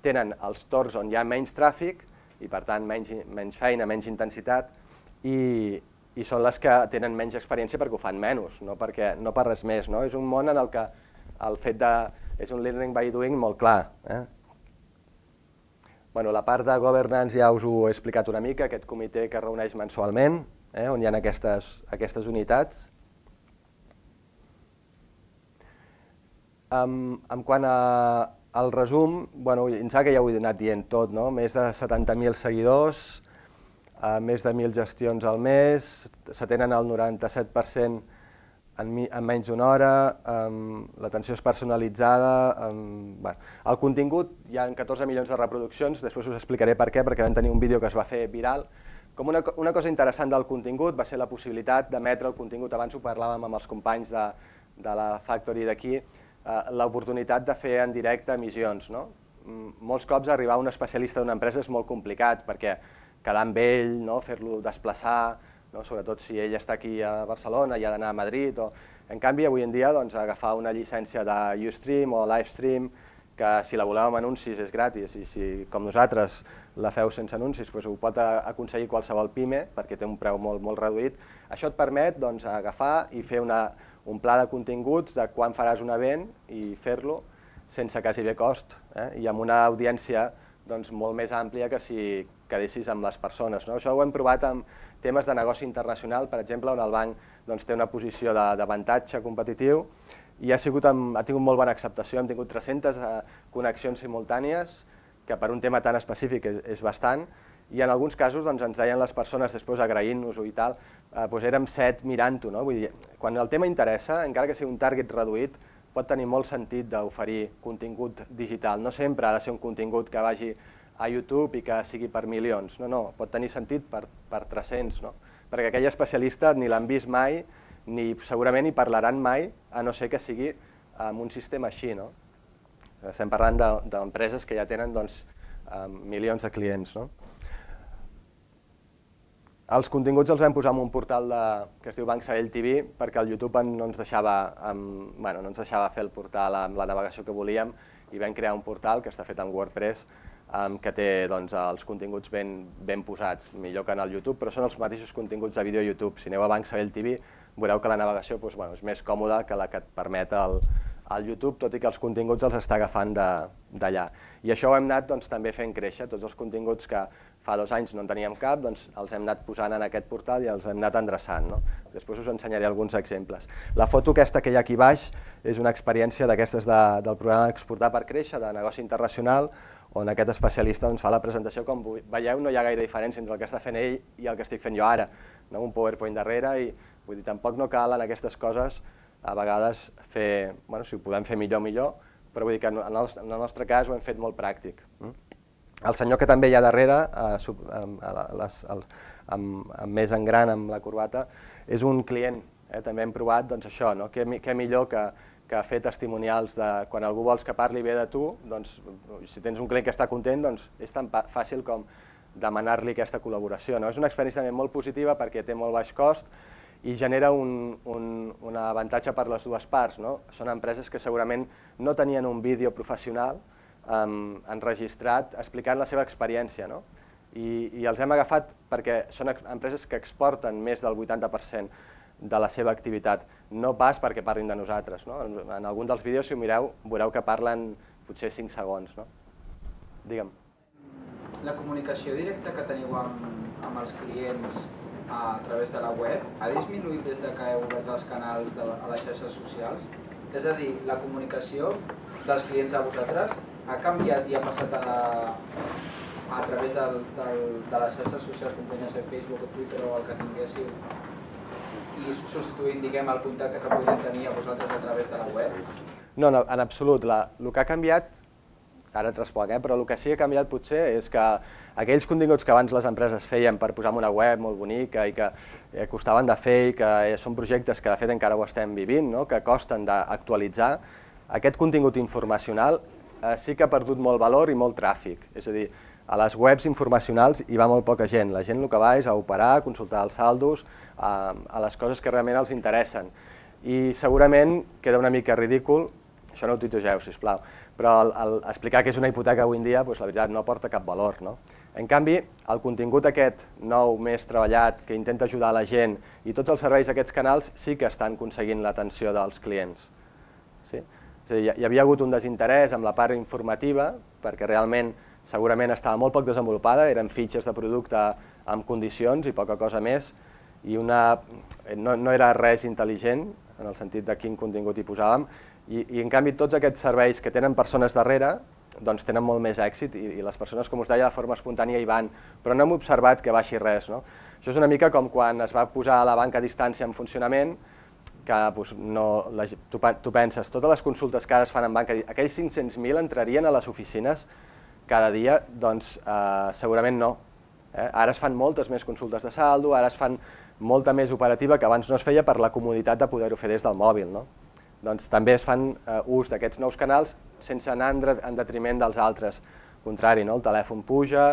tenen els torns on hi ha menys tràfic i per tant menys, menys feina, menys intensitat i, i són les que tenen menys experiència perquè ho fan menys, no, perquè, no per res més. No? És un món en el que el fet de... és un learning by doing molt clar. Eh? Bueno, la part de governance ja us ho he explicat una mica, aquest comitè que reuneix mensualment, eh, on hi ha aquestes, aquestes unitats, En, en quant a, al resum, bueno, em sembla que ja ho he anat dient tot, no? més de 70.000 seguidors, eh, més de 1.000 gestions al mes, s'atenen el 97% en, en menys d'una hora, um, l'atenció és personalitzada, um, bueno, el contingut hi ha 14 milions de reproduccions, després us explicaré per què, perquè vam tenir un vídeo que es va fer viral. Com una, una cosa interessant del contingut va ser la possibilitat d'emetre el contingut, abans ho parlàvem amb els companys de, de la Factory d'aquí, l'oportunitat de fer en directe emissions. No? Mm, molts cops arribar a un especialista d'una empresa és molt complicat perquè quedar amb ell, no? fer-lo desplaçar, no? sobretot si ell està aquí a Barcelona i ha d'anar a Madrid. O... En canvi, avui en dia, doncs, agafar una llicència de Ustream o Livestream que si la voleu amb anuncis és gratis i si, com nosaltres, la feu sense anuncis, doncs ho pot aconseguir qualsevol pime perquè té un preu molt, molt reduït. Això et permet doncs, agafar i fer una, un pla de continguts de quan faràs un event i fer-lo sense quasi bé cost eh? i amb una audiència doncs, molt més àmplia que si quedessis amb les persones. No? Això ho hem provat amb temes de negoci internacional, per exemple, on el banc doncs, té una posició d'avantatge competitiu i ha, sigut ha tingut molt bona acceptació, hem tingut 300 eh, connexions simultànies, que per un tema tan específic és, és bastant, i en alguns casos doncs, ens deien les persones després agraint-nos-ho i tal, eh, doncs érem set mirant-ho. No? Vull dir, quan el tema interessa, encara que sigui un target reduït, pot tenir molt sentit d'oferir contingut digital. No sempre ha de ser un contingut que vagi a YouTube i que sigui per milions. No, no, pot tenir sentit per, per 300, no? perquè aquell especialista ni l'han vist mai, ni segurament hi parlaran mai, a no ser que sigui amb un sistema així. No? Estem parlant d'empreses de, que ja tenen doncs, milions de clients. No? Els continguts els vam posar en un portal de, que es diu Banc Sabell TV perquè el YouTube no ens, deixava, um, bueno, no ens deixava fer el portal amb la navegació que volíem i vam crear un portal que està fet en WordPress um, que té doncs, els continguts ben, ben posats, millor que en el YouTube, però són els mateixos continguts de vídeo YouTube. Si aneu a Banc Sabell TV veureu que la navegació doncs, bueno, és més còmoda que la que et permet el, el YouTube, tot i que els continguts els està agafant d'allà. I això ho hem anat doncs, també fent créixer, tots els continguts que fa dos anys no en teníem cap, doncs els hem anat posant en aquest portal i els hem anat endreçant. No? Després us ensenyaré alguns exemples. La foto aquesta que hi ha aquí baix és una experiència d'aquestes de, del programa Exportar per Créixer, de negoci internacional, on aquest especialista doncs, fa la presentació, com veieu no hi ha gaire diferència entre el que està fent ell i el que estic fent jo ara. No? Un PowerPoint darrere i vull dir, tampoc no cal en aquestes coses a vegades fer, bueno, si ho podem fer millor, millor, però vull dir que en el, en el nostre cas ho hem fet molt pràctic. Mm? El senyor que també hi ha darrere, eh, amb, les, el, amb, amb més en gran, amb la corbata, és un client. Eh? També hem provat doncs, això, no? què, què millor que, que fer testimonials de quan algú vols que parli bé de tu, doncs, si tens un client que està content, doncs és tan fàcil com demanar-li aquesta col·laboració. No? És una experiència també molt positiva perquè té molt baix cost i genera un, un, un avantatge per les dues parts. No? Són empreses que segurament no tenien un vídeo professional um, enregistrat explicant la seva experiència. No? I, I els hem agafat perquè són empreses que exporten més del 80% de la seva activitat, no pas perquè parlin de nosaltres. No? En, en algun dels vídeos, si ho mireu, veureu que parlen potser 5 segons. No? Digue'm. La comunicació directa que teniu amb, amb els clients a través de la web ha disminuït des de que heu obert els canals de, a les xarxes socials? És a dir, la comunicació dels clients a vosaltres ha canviat i ha passat a, la, a través del, del, de les xarxes socials com tenia ser Facebook o Twitter o el que tinguéssiu i substituint, diguem, el contacte que podien tenir a vosaltres a través de la web? No, no en absolut. La, el que ha canviat, ara et responc, eh, però el que sí que ha canviat potser és que aquells continguts que abans les empreses feien per posar en una web molt bonica i que eh, costaven de fer i que eh, són projectes que de fet encara ho estem vivint, no? que costen d'actualitzar, aquest contingut informacional eh, sí que ha perdut molt valor i molt tràfic. És a dir, a les webs informacionals hi va molt poca gent. La gent el que va és a operar, a consultar els saldos, a, a les coses que realment els interessen. I segurament queda una mica ridícul, això no ho tuitegeu, sisplau, però el, el, explicar que és una hipoteca avui en dia, doncs, la veritat, no aporta cap valor. No? En canvi, el contingut aquest nou, més treballat, que intenta ajudar la gent i tots els serveis d'aquests canals sí que estan aconseguint l'atenció dels clients. Sí? És a dir, hi havia hagut un desinterès amb la part informativa, perquè realment segurament estava molt poc desenvolupada, eren fitxes de producte amb condicions i poca cosa més, i una, no, no era res intel·ligent, en el sentit de quin contingut hi posàvem, i, i en canvi tots aquests serveis que tenen persones darrere doncs tenen molt més èxit i, i les persones, com us deia, de forma espontània hi van, però no hem observat que baixi res. No? Això és una mica com quan es va posar la banca a distància en funcionament, que doncs, no, la, tu, tu penses, totes les consultes que ara es fan en banca, aquells 500.000 entrarien a les oficines cada dia? Doncs eh, segurament no. Eh? Ara es fan moltes més consultes de saldo, ara es fan molta més operativa que abans no es feia per la comoditat de poder-ho fer des del mòbil. No? Doncs també es fan eh, ús d'aquests nous canals sense anar en, en detriment dels altres. Contrari, no? el telèfon puja,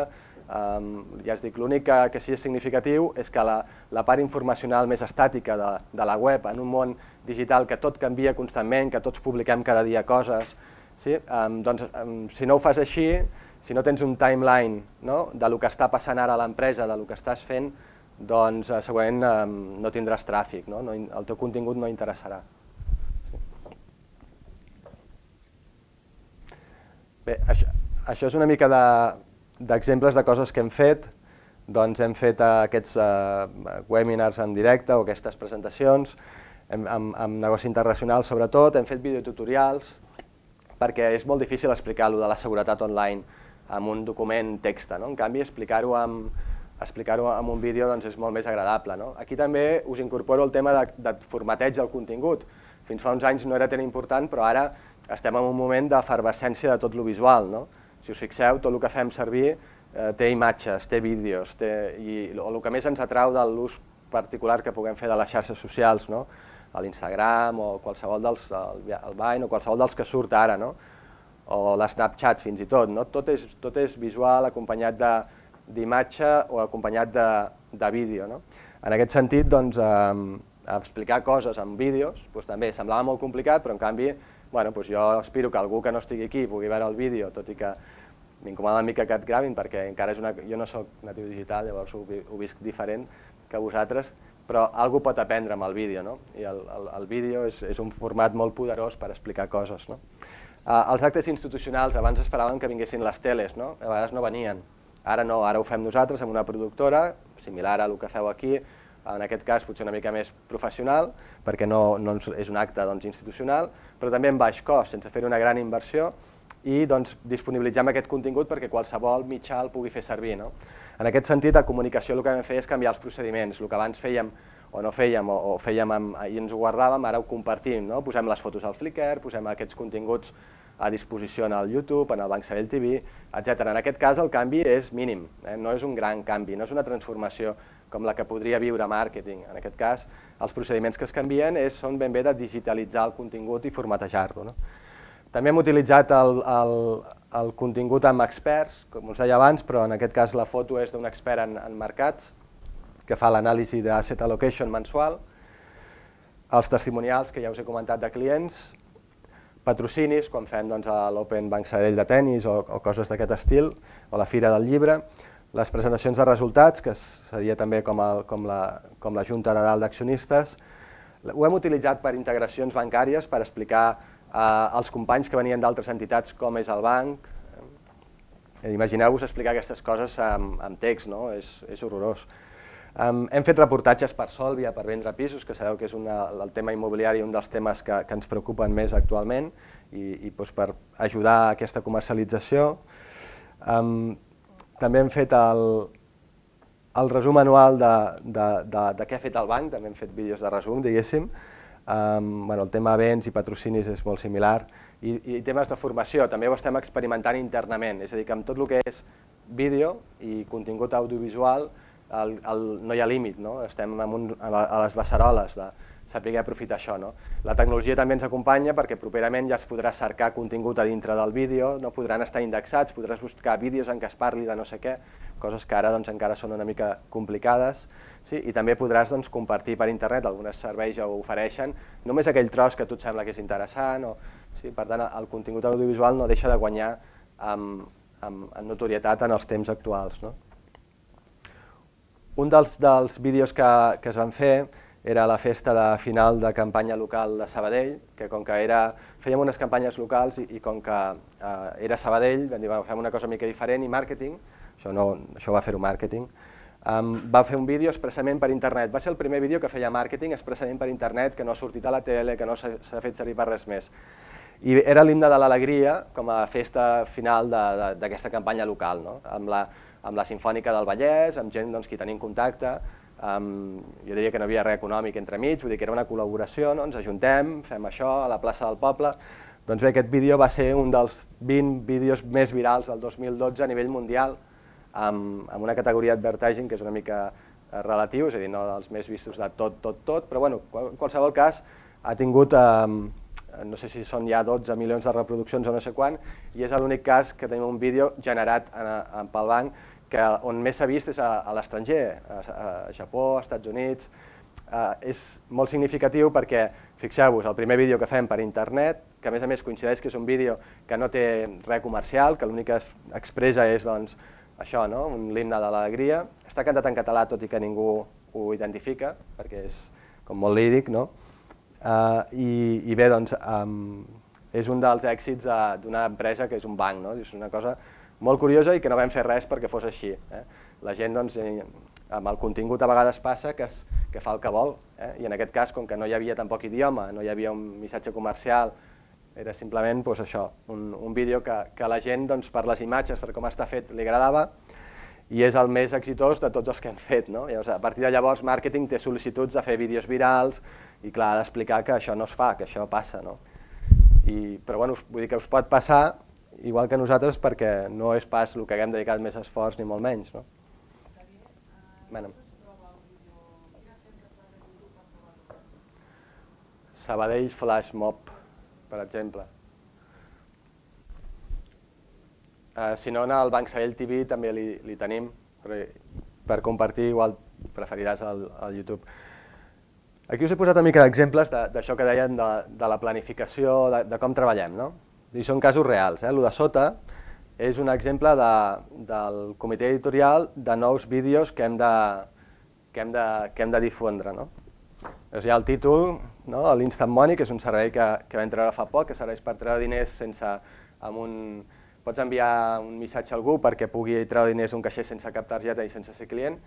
eh, ja es dic, l'únic que, que sí és significatiu és que la, la part informacional més estàtica de, de la web en un món digital que tot canvia constantment, que tots publiquem cada dia coses, Sí? Um, doncs, um, si no ho fas així, si no tens un timeline no? de lo que està passant ara a l'empresa, de lo que estàs fent, doncs uh, segurament um, no tindràs tràfic, no? No, el teu contingut no interessarà. Bé, això, això és una mica d'exemples de, de coses que hem fet, doncs hem fet aquests uh, webinars en directe o aquestes presentacions, hem, amb, amb negoci internacional sobretot, hem fet videotutorials, perquè és molt difícil explicar-lo de la seguretat online amb un document text. No? En canvi, explicar-ho amb, explicar amb un vídeo doncs, és molt més agradable. No? Aquí també us incorporo el tema de, de formateig del contingut. Fins fa uns anys no era tan important, però ara estem en un moment d'efervescència de tot lo visual. No? Si us fixeu, tot el que fem servir eh, té imatges, té vídeos, té, i el que més ens atrau de l'ús particular que puguem fer de les xarxes socials, no? a l'Instagram o qualsevol dels, el, el Vine o qualsevol dels que surt ara, no? o l'Snapchat fins i tot, no? tot, és, tot és visual acompanyat d'imatge o acompanyat de, de vídeo. No? En aquest sentit, doncs, eh, explicar coses en vídeos doncs, també semblava molt complicat, però en canvi bueno, doncs jo aspiro que algú que no estigui aquí pugui veure el vídeo, tot i que m'incomoda una mica que et gravin perquè encara és una... jo no sóc natiu digital, llavors ho, ho visc diferent que vosaltres, però algú pot aprendre amb el vídeo, no? I el, el, el vídeo és, és un format molt poderós per explicar coses, no? Uh, els actes institucionals, abans esperaven que vinguessin les teles, no? A vegades no venien. Ara no, ara ho fem nosaltres amb una productora, similar a el que feu aquí, en aquest cas potser una mica més professional, perquè no, no és un acte doncs, institucional, però també en baix cost, sense fer una gran inversió, i doncs, disponibilitzem aquest contingut perquè qualsevol mitjà el pugui fer servir. No? En aquest sentit, a comunicació el que vam fer és canviar els procediments. El que abans fèiem o no fèiem, o, fèiem i ens ho guardàvem, ara ho compartim. No? Posem les fotos al Flickr, posem aquests continguts a disposició en el YouTube, en el Banc Sabell TV, etc. En aquest cas el canvi és mínim, eh? no és un gran canvi, no és una transformació com la que podria viure màrqueting. En aquest cas, els procediments que es canvien és, són ben bé de digitalitzar el contingut i formatejar-lo. No? També hem utilitzat el, el, el contingut amb experts, com us deia abans, però en aquest cas la foto és d'un expert en, en mercats, que fa l'anàlisi d'asset allocation mensual, els testimonials, que ja us he comentat, de clients, patrocinis, quan fem doncs, l'Open Banc Sabadell de tennis o coses d'aquest estil, o la Fira del Llibre, les presentacions de resultats, que seria també com, el, com, la, com la Junta Dalt d'accionistes, ho hem utilitzat per integracions bancàries, per explicar eh, els companys que venien d'altres entitats com és el banc. Eh, Imagineu-vos explicar aquestes coses amb, amb text, no? és, és horrorós. Um, hem fet reportatges per Solvia, per vendre pisos, que sabeu que és una, el tema immobiliari un dels temes que, que ens preocupen més actualment, i, i doncs, per ajudar a aquesta comercialització. Um, també hem fet el, el resum anual de, de, de, de què ha fet el banc, també hem fet vídeos de resum, diguéssim, Um, bueno, el tema events i patrocinis és molt similar. I, I temes de formació, també ho estem experimentant internament, és a dir, que amb tot el que és vídeo i contingut audiovisual el, el, no hi ha límit, no? estem un, a, la, a les beceroles de saber aprofitar això. No? La tecnologia també ens acompanya perquè properament ja es podrà cercar contingut a dintre del vídeo, no podran estar indexats, podràs buscar vídeos en què es parli de no sé què, coses que ara doncs, encara són una mica complicades, sí? i també podràs doncs, compartir per internet, alguns serveis ja ho ofereixen, només aquell tros que a tu et sembla que és interessant, o, sí? per tant el contingut audiovisual no deixa de guanyar amb, amb, amb notorietat en els temps actuals. No? Un dels, dels vídeos que, que es van fer era la festa de final de campanya local de Sabadell, que com que era, fèiem unes campanyes locals i, i com que eh, era Sabadell, vam dir, bueno, fem una cosa mica diferent i màrqueting, això, no, això va fer-ho màrqueting, um, va fer un vídeo expressament per internet. Va ser el primer vídeo que feia màrqueting expressament per internet, que no ha sortit a la tele, que no s'ha fet servir per res més. I era l'himne de l'alegria com a festa final d'aquesta campanya local, no? amb, la, amb la Sinfònica del Vallès, amb gent doncs, qui tenim contacte, Jo diria que no havia res econòmic entre mig, vull dir que era una col·laboració, no? ens ajuntem, fem això a la plaça del poble, doncs bé, aquest vídeo va ser un dels 20 vídeos més virals del 2012 a nivell mundial, amb, amb una categoria advertising que és una mica eh, relatiu, és a dir, no dels més vistos de tot, tot, tot, però bueno, en qualsevol cas ha tingut, eh, no sé si són ja 12 milions de reproduccions o no sé quan, i és l'únic cas que tenim un vídeo generat en, en, pel banc que on més s'ha vist és a, a l'estranger, a, a Japó, als Estats Units, eh, és molt significatiu perquè, fixeu-vos, el primer vídeo que fem per internet que a més a més coincideix que és un vídeo que no té res comercial, que l'únic que es expressa és doncs, això, no? un l'himne de l'alegria. Està cantat en català tot i que ningú ho identifica, perquè és com molt líric, no? Uh, i, I bé, doncs, um, és un dels èxits d'una empresa que és un banc, no? És una cosa molt curiosa i que no vam fer res perquè fos així. Eh? La gent, doncs, eh, amb el contingut a vegades passa que, es, que fa el que vol, eh? i en aquest cas, com que no hi havia tampoc idioma, no hi havia un missatge comercial, era simplement doncs, això, un, un vídeo que, que la gent, doncs, per les imatges, per com està fet, li agradava, i és el més exitós de tots els que hem fet. No? Llavors, a partir de llavors, màrqueting té sol·licituds de fer vídeos virals i clar, d'explicar que això no es fa, que això passa. No? I, però bueno, vull dir que us pot passar igual que nosaltres perquè no és pas el que haguem dedicat més esforç ni molt menys. No? Bueno. Sabadell Flash Mob, per exemple. Uh, si no, el Banc Sabadell TV també li, li tenim, però per compartir igual preferiràs el, el YouTube. Aquí us he posat una mica d'exemples d'això que deien de, de la planificació, de, de com treballem. No? I són casos reals. Eh? El de sota és un exemple de, del comitè editorial de nous vídeos que hem de, que hem de, que hem de difondre. No? Hi ha el títol, no? l'Instant Money, que és un servei que, que vam treure fa poc, que serveix per treure diners sense, amb un, pots enviar un missatge a algú perquè pugui treure diners d'un caixer sense cap targeta i sense ser client,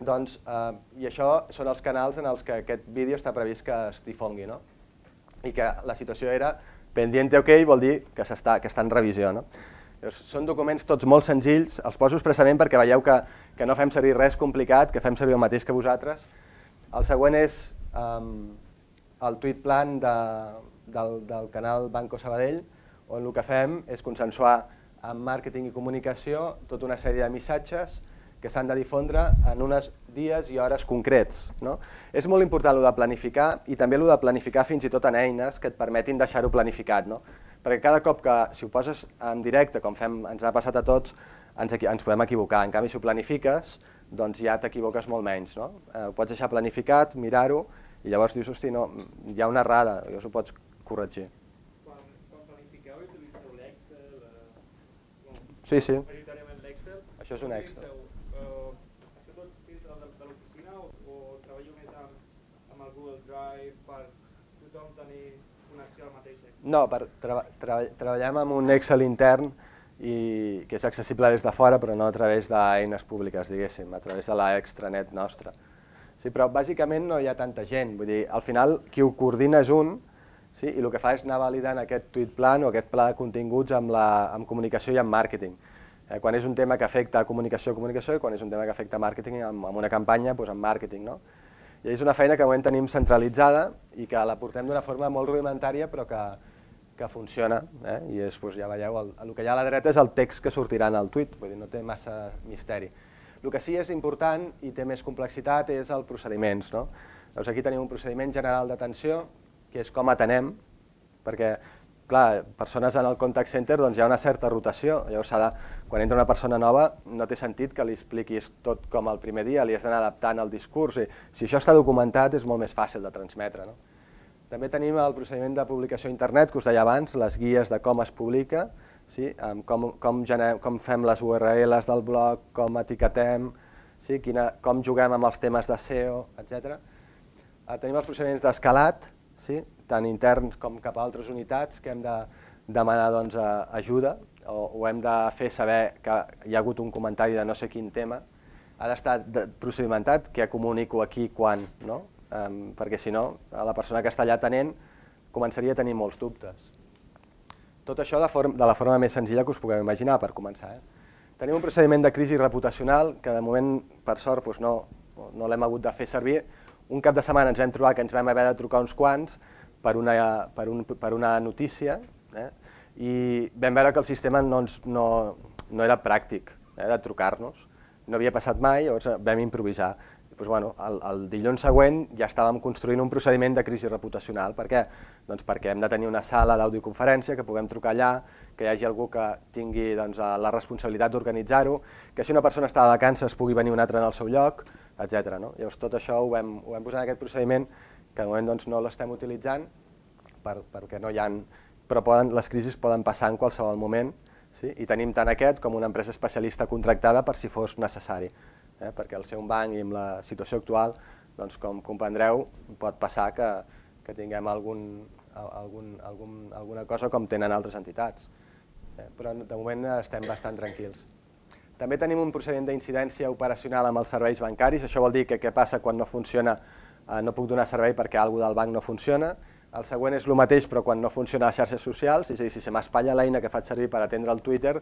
doncs, eh, I això són els canals en els que aquest vídeo està previst que es difongui. No? I que la situació era pendiente ok vol dir que, està, que està en revisió. No? Llavors, són documents tots molt senzills, els poso expressament perquè veieu que, que no fem servir res complicat, que fem servir el mateix que vosaltres. El següent és um, el tweet plan de, del, del canal Banco Sabadell, on el que fem és consensuar amb màrqueting i comunicació tota una sèrie de missatges que s'han de difondre en uns dies i hores concrets. No? És molt important el de planificar i també el de planificar fins i tot en eines que et permetin deixar-ho planificat. No? Perquè cada cop que, si ho poses en directe, com fem, ens ha passat a tots, ens, ens podem equivocar. En canvi, si ho planifiques, doncs ja t'equivoques molt menys. No? Eh, ho pots deixar planificat, mirar-ho, i llavors dius, hosti, no, hi ha una errada, llavors ho pots corregir. Quan, quan planifiqueu, utilitzeu l'Excel? Eh, sí, sí. Això és un Excel. Drive per tothom tenir connexió al mateix Excel? No, per, treba, treba, treballem amb un Excel intern i que és accessible des de fora, però no a través d'eines públiques, diguéssim, a través de la extranet nostra. Sí, però bàsicament no hi ha tanta gent, vull dir, al final qui ho coordina és un, sí, i el que fa és anar validant aquest tweet plan o aquest pla de continguts amb, la, amb comunicació i amb màrqueting. Eh, quan és un tema que afecta comunicació, comunicació, i quan és un tema que afecta màrqueting, amb, amb una campanya, doncs amb màrqueting. No? I és una feina que avui tenim centralitzada i que la portem d'una forma molt rudimentària però que, que funciona. Eh? I és, doncs, ja veieu, el, el que hi ha a la dreta és el text que sortirà en el tuit, vull dir, no té massa misteri. El que sí és important i té més complexitat és el procediments. No? Llavors aquí tenim un procediment general d'atenció, que és com atenem, perquè clar, persones en el contact center doncs hi ha una certa rotació, llavors de, quan entra una persona nova no té sentit que li expliquis tot com el primer dia, li has d'anar adaptant el discurs, i si això està documentat és molt més fàcil de transmetre. No? També tenim el procediment de publicació a internet, que us deia abans, les guies de com es publica, sí? com, com, genem, com fem les URLs del blog, com etiquetem, sí? Quina, com juguem amb els temes de SEO, etc. Eh, tenim els procediments d'escalat, sí? Tant interns com cap a altres unitats, que hem de demanar doncs, ajuda o, o hem de fer saber que hi ha hagut un comentari de no sé quin tema, ha d'estar procedimentat, que comunico aquí quan, no? Um, perquè si no, la persona que està allà tenent començaria a tenir molts dubtes. Tot això de, forma, de la forma més senzilla que us pugueu imaginar, per començar. Eh? Tenim un procediment de crisi reputacional que de moment, per sort, doncs no, no l'hem hagut de fer servir. Un cap de setmana ens vam trobar que ens vam haver de trucar uns quants per una, per un, per una notícia eh? i vam veure que el sistema no, ens, no, no era pràctic eh, de trucar-nos, no havia passat mai, llavors vam improvisar. I, doncs, bueno, el, el dilluns següent ja estàvem construint un procediment de crisi reputacional. Per què? Doncs perquè hem de tenir una sala d'audioconferència, que puguem trucar allà, que hi hagi algú que tingui doncs, la responsabilitat d'organitzar-ho, que si una persona està de vacances pugui venir una altra en el seu lloc, etc. No? Llavors tot això ho vam, ho vam posar en aquest procediment que de moment doncs, no l'estem utilitzant per, perquè no hi ha... Però poden, les crisis poden passar en qualsevol moment sí? i tenim tant aquest com una empresa especialista contractada per si fos necessari. Eh? Perquè al ser un banc i amb la situació actual, doncs, com comprendreu, pot passar que, que tinguem algun, algun, algun, alguna cosa com tenen altres entitats. Eh? Però de moment estem bastant tranquils. També tenim un procediment d'incidència operacional amb els serveis bancaris, això vol dir que què passa quan no funciona, eh, no puc donar servei perquè alguna del banc no funciona, el següent és el mateix, però quan no funciona les xarxes socials, és a dir, si se m'espatlla l'eina que faig servir per atendre el Twitter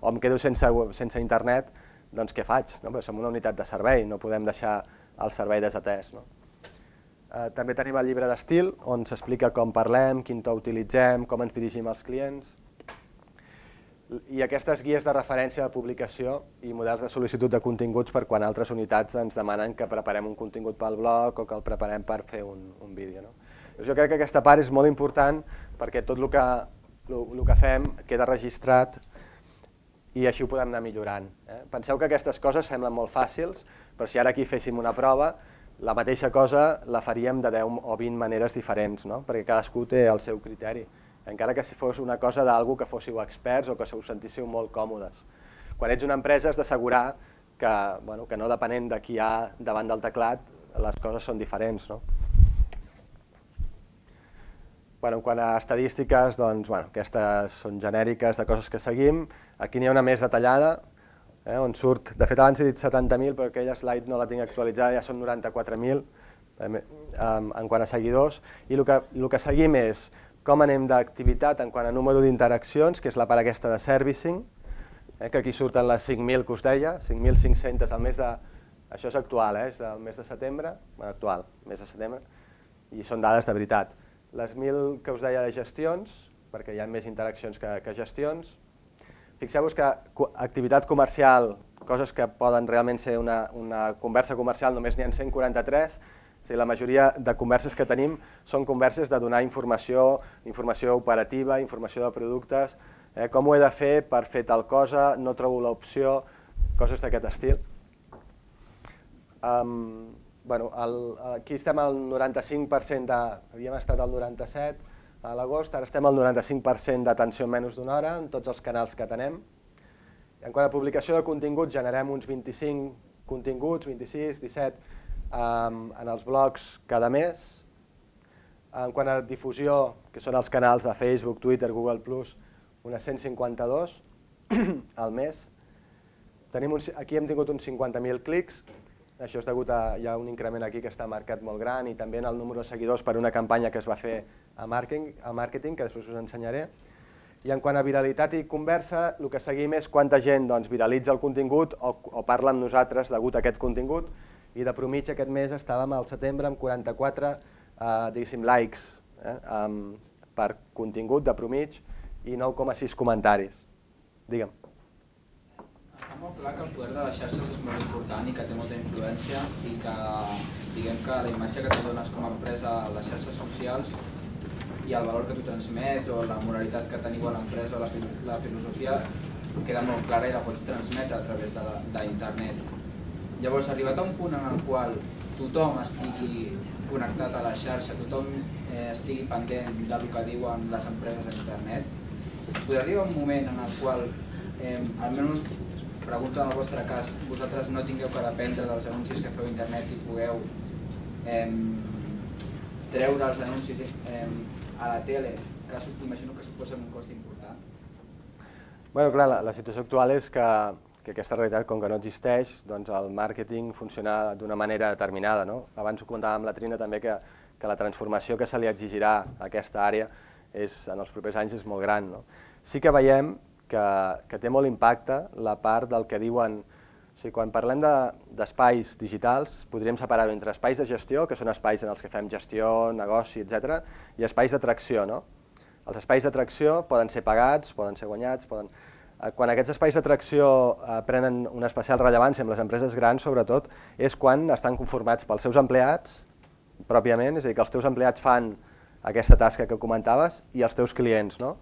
o em quedo sense, sense internet, doncs què faig? No? Som una unitat de servei, no podem deixar el servei desatès. No? Eh, també tenim el llibre d'estil, on s'explica com parlem, quin to utilitzem, com ens dirigim als clients, i aquestes guies de referència de publicació i models de sol·licitud de continguts per quan altres unitats ens demanen que preparem un contingut pel blog o que el preparem per fer un, un vídeo. No? Jo crec que aquesta part és molt important perquè tot el que, el que fem queda registrat i així ho podem anar millorant. Eh? Penseu que aquestes coses semblen molt fàcils, però si ara aquí féssim una prova, la mateixa cosa la faríem de 10 o 20 maneres diferents, no? perquè cadascú té el seu criteri, encara que si fos una cosa d'algú que fóssiu experts o que us sentíssiu molt còmodes. Quan ets una empresa has d'assegurar que, bueno, que no depenent de qui hi ha davant del teclat, les coses són diferents. No? Bueno, quant a estadístiques, doncs, bueno, aquestes són genèriques de coses que seguim. Aquí n'hi ha una més detallada, eh, on surt, de fet abans he dit 70.000, però aquella slide no la tinc actualitzada, ja són 94.000 eh, en quant a seguidors, i el que, el que seguim és com anem d'activitat en quant a número d'interaccions, que és la part aquesta de servicing, eh, que aquí surten les 5.000 que us deia, 5.500 al mes de... Això és actual, eh, és del mes de setembre, bueno, actual, mes de setembre, i són dades de veritat les 1.000 que us deia de gestions, perquè hi ha més interaccions que, que gestions. Fixeu-vos que activitat comercial, coses que poden realment ser una, una conversa comercial, només n'hi ha 143, o sigui, la majoria de converses que tenim són converses de donar informació, informació operativa, informació de productes, eh, com ho he de fer per fer tal cosa, no trobo l'opció, coses d'aquest estil. Um, bueno, el, aquí estem al 95% de... Havíem estat al 97% a l'agost, ara estem al 95% d'atenció en menys d'una hora en tots els canals que tenem. En quant a publicació de continguts, generem uns 25 continguts, 26, 17, en els blogs cada mes. En quant a difusió, que són els canals de Facebook, Twitter, Google+, unes 152 [coughs] al mes. Tenim un, aquí hem tingut uns 50.000 clics, això és degut a hi ha un increment aquí que està marcat molt gran i també en el número de seguidors per una campanya que es va fer a màrqueting, a màrqueting que després us ensenyaré. I en quant a viralitat i conversa, el que seguim és quanta gent doncs, viralitza el contingut o, o parla amb nosaltres degut a aquest contingut i de promig aquest mes estàvem al setembre amb 44 eh, likes eh, um, per contingut de promig i 9,6 comentaris. Digue'm molt clar que el poder de les xarxes és molt important i que té molta influència i que diguem que la imatge que tu dones com a empresa a les xarxes socials i el valor que tu transmets o la moralitat que teniu a l'empresa o la, la filosofia queda molt clara i la pots transmetre a través d'internet. Llavors, arribat a un punt en el qual tothom estigui connectat a la xarxa, tothom eh, estigui pendent del que diuen les empreses a internet, podrà arribar un moment en el qual eh, almenys pregunto en el vostre cas, vosaltres no tingueu que dependre dels anuncis que feu a internet i pugueu eh, treure els anuncis eh, a la tele, que imagino que suposen un cost important? Bueno, clar, la, la situació actual és que, que aquesta realitat, com que no existeix, doncs el màrqueting funciona d'una manera determinada. No? Abans ho comentàvem amb la Trina també que, que la transformació que se li exigirà a aquesta àrea és, en els propers anys és molt gran. No? Sí que veiem que, que té molt impacte la part del que diuen... O sigui, quan parlem d'espais de, digitals, podríem separar-ho entre espais de gestió, que són espais en els que fem gestió, negoci, etc, i espais d'atracció. No? Els espais d'atracció poden ser pagats, poden ser guanyats, poden... Eh, quan aquests espais d'atracció eh, prenen una especial rellevància amb les empreses grans, sobretot, és quan estan conformats pels seus empleats, pròpiament, és a dir, que els teus empleats fan aquesta tasca que comentaves, i els teus clients. No?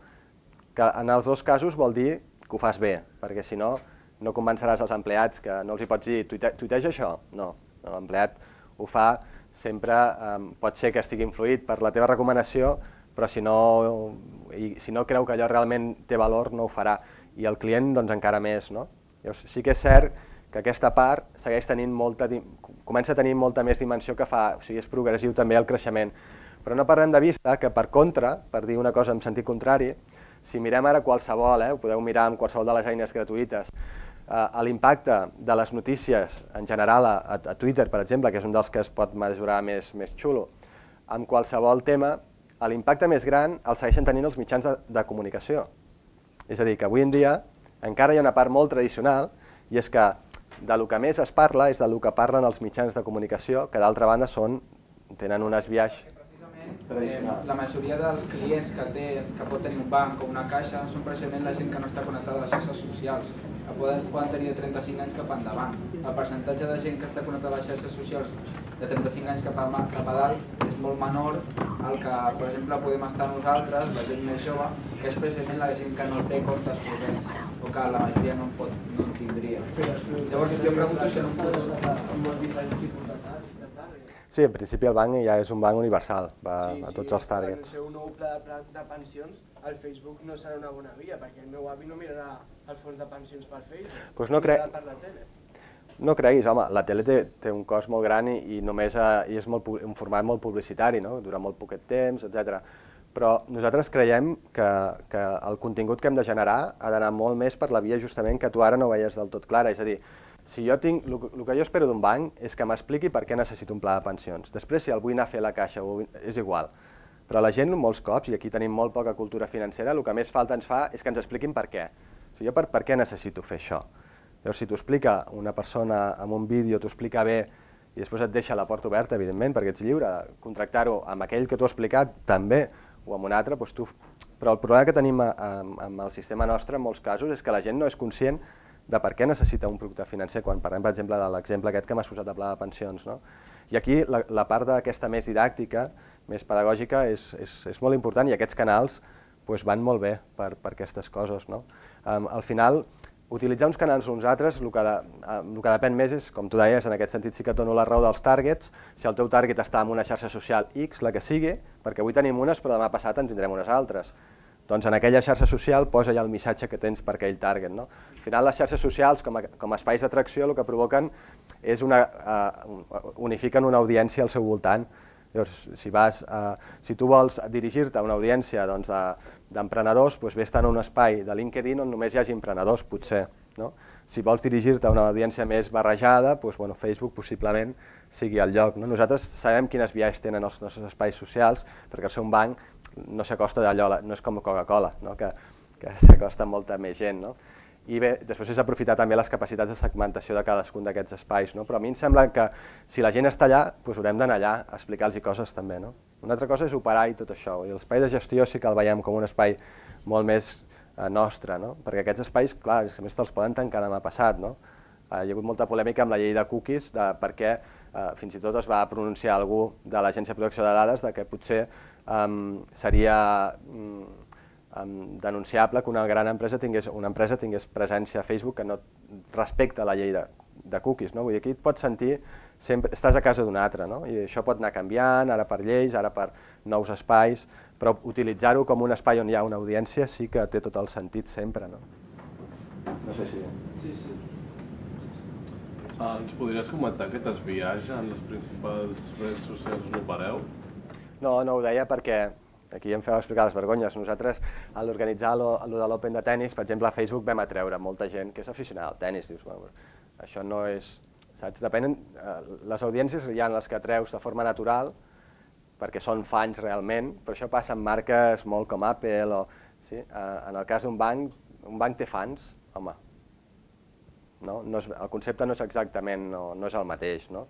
que en els dos casos vol dir que ho fas bé, perquè si no, no convenceràs els empleats que no els hi pots dir tuite, tuiteja això, no, l'empleat ho fa sempre, eh, pot ser que estigui influït per la teva recomanació, però si no, i, si no creu que allò realment té valor, no ho farà. I el client, doncs, encara més. No? Llavors, sí que és cert que aquesta part segueix tenint molta, comença a tenir molta més dimensió que fa, o sigui, és progressiu també el creixement. Però no perdem de vista que, per contra, per dir una cosa en sentit contrari, si mirem ara qualsevol, eh, ho podeu mirar amb qualsevol de les eines gratuïtes, eh, l'impacte de les notícies en general a, a Twitter, per exemple, que és un dels que es pot mesurar més, més xulo, amb qualsevol tema, l'impacte més gran el segueixen tenint els mitjans de, de comunicació. És a dir, que avui en dia encara hi ha una part molt tradicional i és que de lo que més es parla és de lo que parlen els mitjans de comunicació, que d'altra banda són, tenen unes viatges tradicionals. Eh, la majoria dels clients que, té, que pot tenir un banc o una caixa són precisament la gent que no està connectada a les xarxes socials que poden, poden tenir de 35 anys cap endavant. El percentatge de gent que està connectada a les xarxes socials de 35 anys cap a, cap a dalt és molt menor al que, per exemple, podem estar nosaltres, la gent més jove, que és precisament la gent que no té comptes corrents o que la majoria no en, pot, no en tindria. Llavors, jo pregunto si en un futur... Sí, en principi el banc ja és un banc universal, va sí, a tots sí, els targets. Sí, el seu nou pla de, de pensions, el Facebook no serà una bona via, perquè el meu avi no mirarà el fons de pensions per Facebook, pues no crec... per la tele. No creguis, home, la tele té, té un cost molt gran i, i només a, eh, i és molt, un format molt publicitari, no? dura molt poquet temps, etc. Però nosaltres creiem que, que el contingut que hem de generar ha d'anar molt més per la via justament que tu ara no veies del tot clara, és a dir, si jo tinc, el que jo espero d'un banc és que m'expliqui per què necessito un pla de pensions. Després, si el vull anar a fer a la caixa, és igual. Però la gent, molts cops, i aquí tenim molt poca cultura financera, el que més falta ens fa és que ens expliquin per què. O sigui, jo per, per què necessito fer això? Llavors, si t'ho explica una persona amb un vídeo, t'ho explica bé, i després et deixa la porta oberta, evidentment, perquè ets lliure, contractar-ho amb aquell que t'ho ha explicat també, o amb un altre, doncs tu... però el problema que tenim amb, amb el sistema nostre en molts casos és que la gent no és conscient de per què necessita un producte financer, quan parlem, per exemple, de l'exemple aquest que m'has posat de pla de pensions. No? I aquí la, la part d'aquesta més didàctica, més pedagògica, és, és, és molt important i aquests canals pues, van molt bé per, per aquestes coses. No? Um, al final, utilitzar uns canals uns altres, el que, de, el que depèn més és, com tu deies, en aquest sentit sí que dono la raó dels targets, si el teu target està en una xarxa social X, la que sigui, perquè avui tenim unes però demà passat en tindrem unes altres. Doncs en aquella xarxa social posa ja el missatge que tens per aquell target. No? Al final les xarxes socials com a, com a espais d'atracció el que provoquen és una, uh, unifiquen una audiència al seu voltant. Llavors, si, vas, uh, si tu vols dirigir-te a una audiència d'emprenedors, doncs, doncs vés en un espai de LinkedIn on només hi hagi emprenedors, potser. No? Si vols dirigir-te a una audiència més barrejada, doncs, bueno, Facebook possiblement sigui el lloc. No? Nosaltres sabem quines viatges tenen els nostres espais socials, perquè el ser un banc no s'acosta d'allò, no és com Coca-Cola, no? que, que [laughs] s'acosta molta més gent. No? I bé, després és aprofitar també les capacitats de segmentació de cadascun d'aquests espais, no? però a mi em sembla que si la gent està allà, doncs haurem d'anar allà a explicar-los coses també. No? Una altra cosa és operar i tot això, i l'espai de gestió sí que el veiem com un espai molt més eh, nostre, no? perquè aquests espais, clar, que més te'ls poden tancar demà passat. No? Eh, hi ha hagut molta polèmica amb la llei de cookies, de per què eh, fins i tot es va pronunciar algú de l'Agència de Protecció de Dades de que potser um, seria um, denunciable que una gran empresa tingués, una empresa tingués presència a Facebook que no respecta la llei de, de cookies. No? Vull dir, aquí et pots sentir, sempre, estàs a casa d'un altre, no? i això pot anar canviant, ara per lleis, ara per nous espais, però utilitzar-ho com un espai on hi ha una audiència sí que té tot el sentit sempre. No, no sé si... Sí, sí. Ah, ens podries comentar aquestes viatges en les principals redes socials on opereu? No, no ho deia perquè aquí em feu explicar les vergonyes. Nosaltres, a l'organitzar lo, lo de l'Open de tennis, per exemple, a Facebook vam atreure molta gent que és aficionada al tennis. Dius, bueno, això no és... Saps? Depenen, eh, les audiències hi ha les que atreus de forma natural, perquè són fans realment, però això passa amb marques molt com Apple o... Sí? Eh, en el cas d'un banc, un banc té fans, home, no? No és, el concepte no és exactament, no, no és el mateix. No?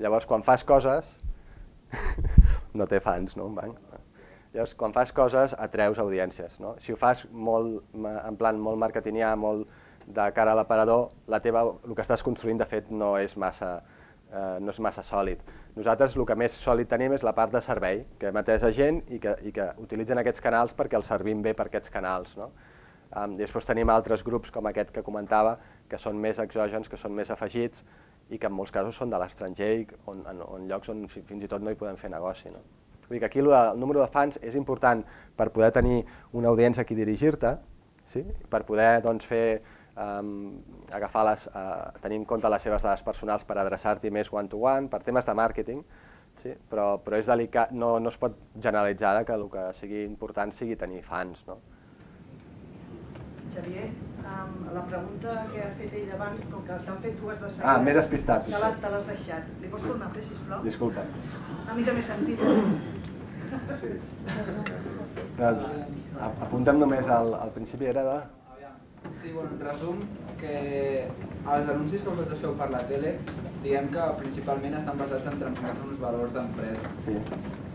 Llavors, quan fas coses, [laughs] no té fans, no, un banc. Llavors, quan fas coses, atreus audiències. No? Si ho fas molt, en plan molt marketingià, molt de cara a l'aparador, la teva, el que estàs construint, de fet, no és massa, eh, no és massa sòlid. Nosaltres el que més sòlid tenim és la part de servei, que atès a gent i que, i que utilitzen aquests canals perquè els servim bé per aquests canals. No? Um, després tenim altres grups com aquest que comentava, que són més exògens, que són més afegits, i que en molts casos són de l'estranger, on, en, on llocs on fins i tot no hi podem fer negoci. No? Vull dir que aquí el número de fans és important per poder tenir una audiència a qui dirigir-te, sí? per poder doncs, fer, um, agafar les, uh, tenir en compte les seves dades personals per adreçar-t'hi més one-to-one, -one, per temes de màrqueting, sí? però, però és delicat, no, no es pot generalitzar que el que sigui important sigui tenir fans. No? Xavier, um, la pregunta que ha fet ell abans, com que t'han fet dues de seguida... Ah, m'he despistat. Te l'has deixat. Li pots sí. tornar a fer, sisplau? Disculpa. Una mica més senzill. Sí. Apuntem només al, al principi, era de... Sí, bueno, en resum, que els anuncis que vosaltres feu per la tele, diguem que principalment estan basats en transmetre uns valors d'empresa. Sí.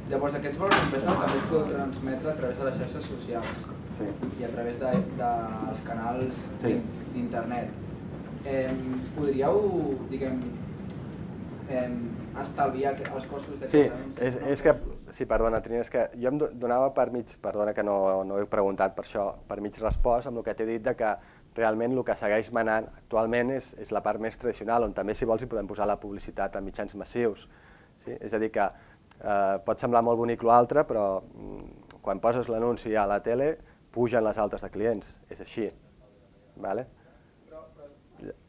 Llavors, aquests valors d'empresa també es poden transmetre a través de les xarxes socials sí. i a través de, dels canals sí. d'internet. Eh, podríeu, diguem, eh, estalviar els costos de Sí, és, és que, sí, perdona, Trini, és que jo em donava per mig, perdona que no, no he preguntat per això, per mig respost amb el que t'he dit de que realment el que segueix manant actualment és, és la part més tradicional, on també, si vols, hi podem posar la publicitat en mitjans massius. Sí? És a dir, que eh, pot semblar molt bonic l'altre, però mm, quan poses l'anunci a la tele, pugen les altes de clients, és així. Vale? Però, però,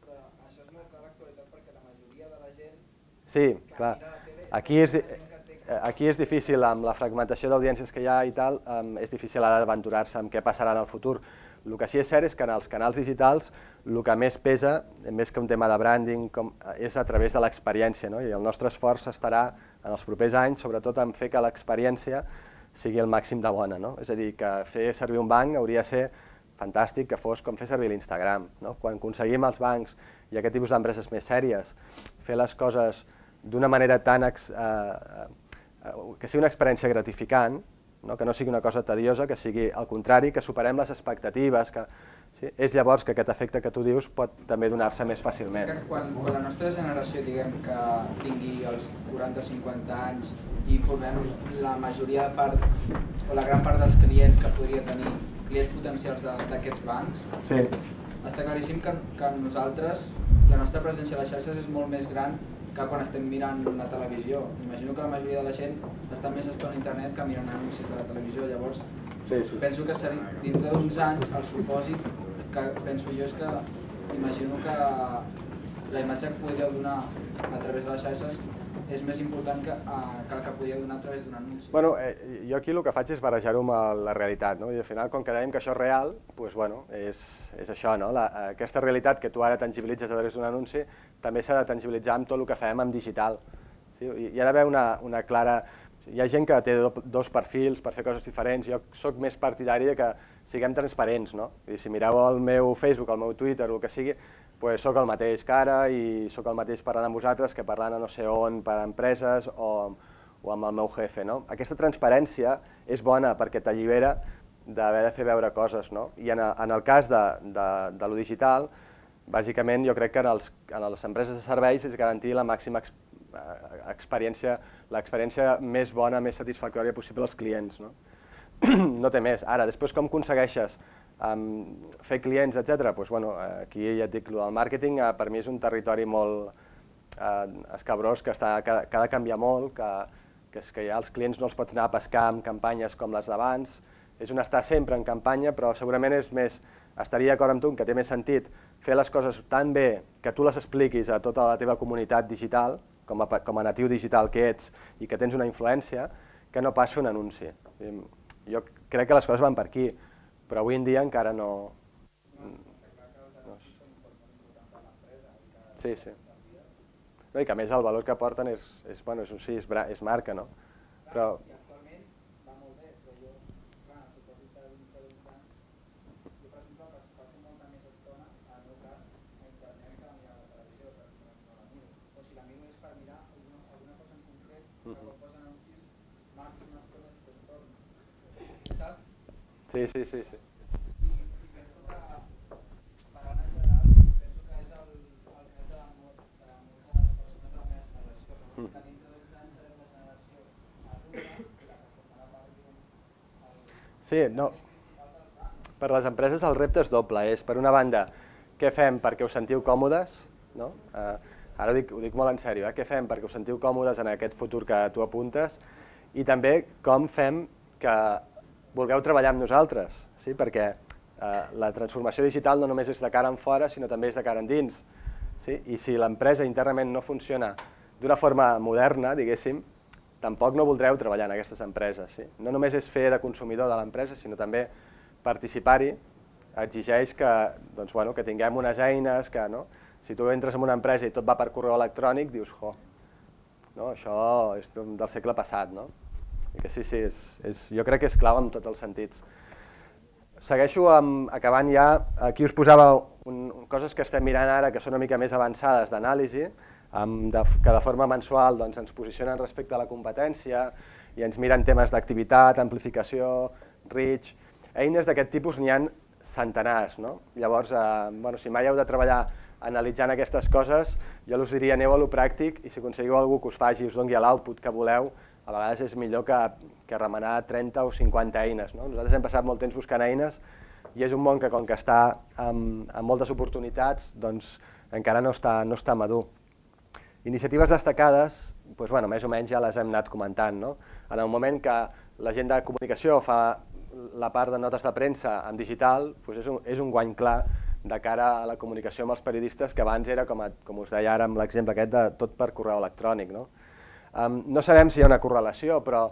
però això és molt clar l'actualitat perquè la majoria de la gent sí, clar. Aquí és, aquí és difícil, amb la fragmentació d'audiències que hi ha i tal, és difícil aventurar-se amb què passarà en el futur. El que sí és cert és que en els canals digitals el que més pesa, més que un tema de branding, com, és a través de l'experiència, no? i el nostre esforç estarà en els propers anys, sobretot en fer que l'experiència sigui el màxim de bona. No? És a dir, que fer servir un banc hauria de ser fantàstic que fos com fer servir l'Instagram. No? Quan aconseguim els bancs i aquest tipus d'empreses més sèries fer les coses d'una manera tan... Eh, eh, que sigui una experiència gratificant, no? que no sigui una cosa tediosa, que sigui al contrari, que superem les expectatives, que sí? és llavors que aquest efecte que tu dius pot també donar-se més fàcilment. Quan, quan la nostra generació diguem que tingui els 40-50 anys i formem la majoria de part, o la gran part dels clients que podria tenir, clients potencials d'aquests bancs, sí. està claríssim que, que nosaltres, la nostra presència a les xarxes és molt més gran que quan estem mirant la televisió. Imagino que la majoria de la gent està més estona a internet que mirant anuncis de la televisió, llavors sí, sí. penso que seria, dintre d'uns anys el supòsit que penso jo és que imagino que la imatge que podríeu donar a través de les xarxes és més important que, uh, que el que podíeu donar a través d'un anunci. Bueno, eh, jo aquí el que faig és barrejar-ho amb la realitat, no? i al final, com que dèiem que això és real, doncs, bueno, és, és això, no? la, aquesta realitat que tu ara tangibilitzes a través d'un anunci també s'ha de tangibilitzar amb tot el que fem en digital. Sí? Hi ha d'haver una, una clara... Hi ha gent que té do, dos perfils per fer coses diferents, jo sóc més partidari que siguem transparents, no? I si mireu el meu Facebook, el meu Twitter, el que sigui, pues sóc el mateix que ara i sóc el mateix parlant amb vosaltres que parlant a no sé on per a empreses o, o amb el meu jefe. No? Aquesta transparència és bona perquè t'allibera d'haver de fer veure coses. No? I en, en el cas de, de, de lo digital, bàsicament jo crec que en, els, en les empreses de serveis és garantir la màxima ex, eh, experiència, l'experiència més bona, més satisfactòria possible als clients. No? [clears throat] no té més. Ara, després com aconsegueixes um, fer clients, etc. Pues, bueno, aquí ja et dic, el màrqueting uh, per mi és un territori molt uh, escabrós que, està, que, que ha de canviar molt, que, que és que ja els clients no els pots anar a pescar amb campanyes com les d'abans, és un estar sempre en campanya, però segurament és més, estaria d'acord amb tu que té més sentit fer les coses tan bé que tu les expliquis a tota la teva comunitat digital, com a, com a natiu digital que ets i que tens una influència, que no pas un anunci. Jo crec que les coses van per aquí però avui en dia encara no... no. Sí, sí. No, I que a més el valor que aporten és, és, bueno, és, sí, és, és marca, no? Però... Sí, sí, sí. sí. Sí, no. Per les empreses el repte és doble. És, per una banda, què fem perquè us sentiu còmodes? No? Eh, ara ho dic, ho dic molt en sèrio, eh? què fem perquè us sentiu còmodes en aquest futur que tu apuntes? i també com fem que vulgueu treballar amb nosaltres, sí? perquè eh, la transformació digital no només és de cara en fora, sinó també és de cara endins. Sí? I si l'empresa internament no funciona d'una forma moderna, diguéssim, tampoc no voldreu treballar en aquestes empreses. Sí? No només és fer de consumidor de l'empresa, sinó també participar-hi exigeix que, doncs, bueno, que tinguem unes eines que, no? si tu entres en una empresa i tot va per correu electrònic, dius, jo, no? això és del segle passat. No? Que sí, sí, és, és, jo crec que és clau en tots els sentits. Segueixo amb, acabant ja, aquí us posava un, coses que estem mirant ara que són una mica més avançades d'anàlisi, de, que de forma mensual doncs, ens posicionen respecte a la competència i ens miren temes d'activitat, amplificació, reach, eines d'aquest tipus n'hi han centenars. No? Llavors, eh, bueno, si mai heu de treballar analitzant aquestes coses, jo us diria aneu a lo pràctic i si aconseguiu algú que us faci, us doni l'output que voleu, a vegades és millor que, que remenar 30 o 50 eines. No? Nosaltres hem passat molt temps buscant eines i és un món que com que està amb, amb moltes oportunitats, doncs encara no està, no està madur. Iniciatives destacades, doncs, bueno, més o menys ja les hem anat comentant. No? En el moment que la gent de comunicació fa la part de notes de premsa en digital, doncs és, un, és un guany clar de cara a la comunicació amb els periodistes, que abans era, com, a, com us deia ara amb l'exemple aquest, de tot per correu electrònic. No? No sabem si hi ha una correlació, però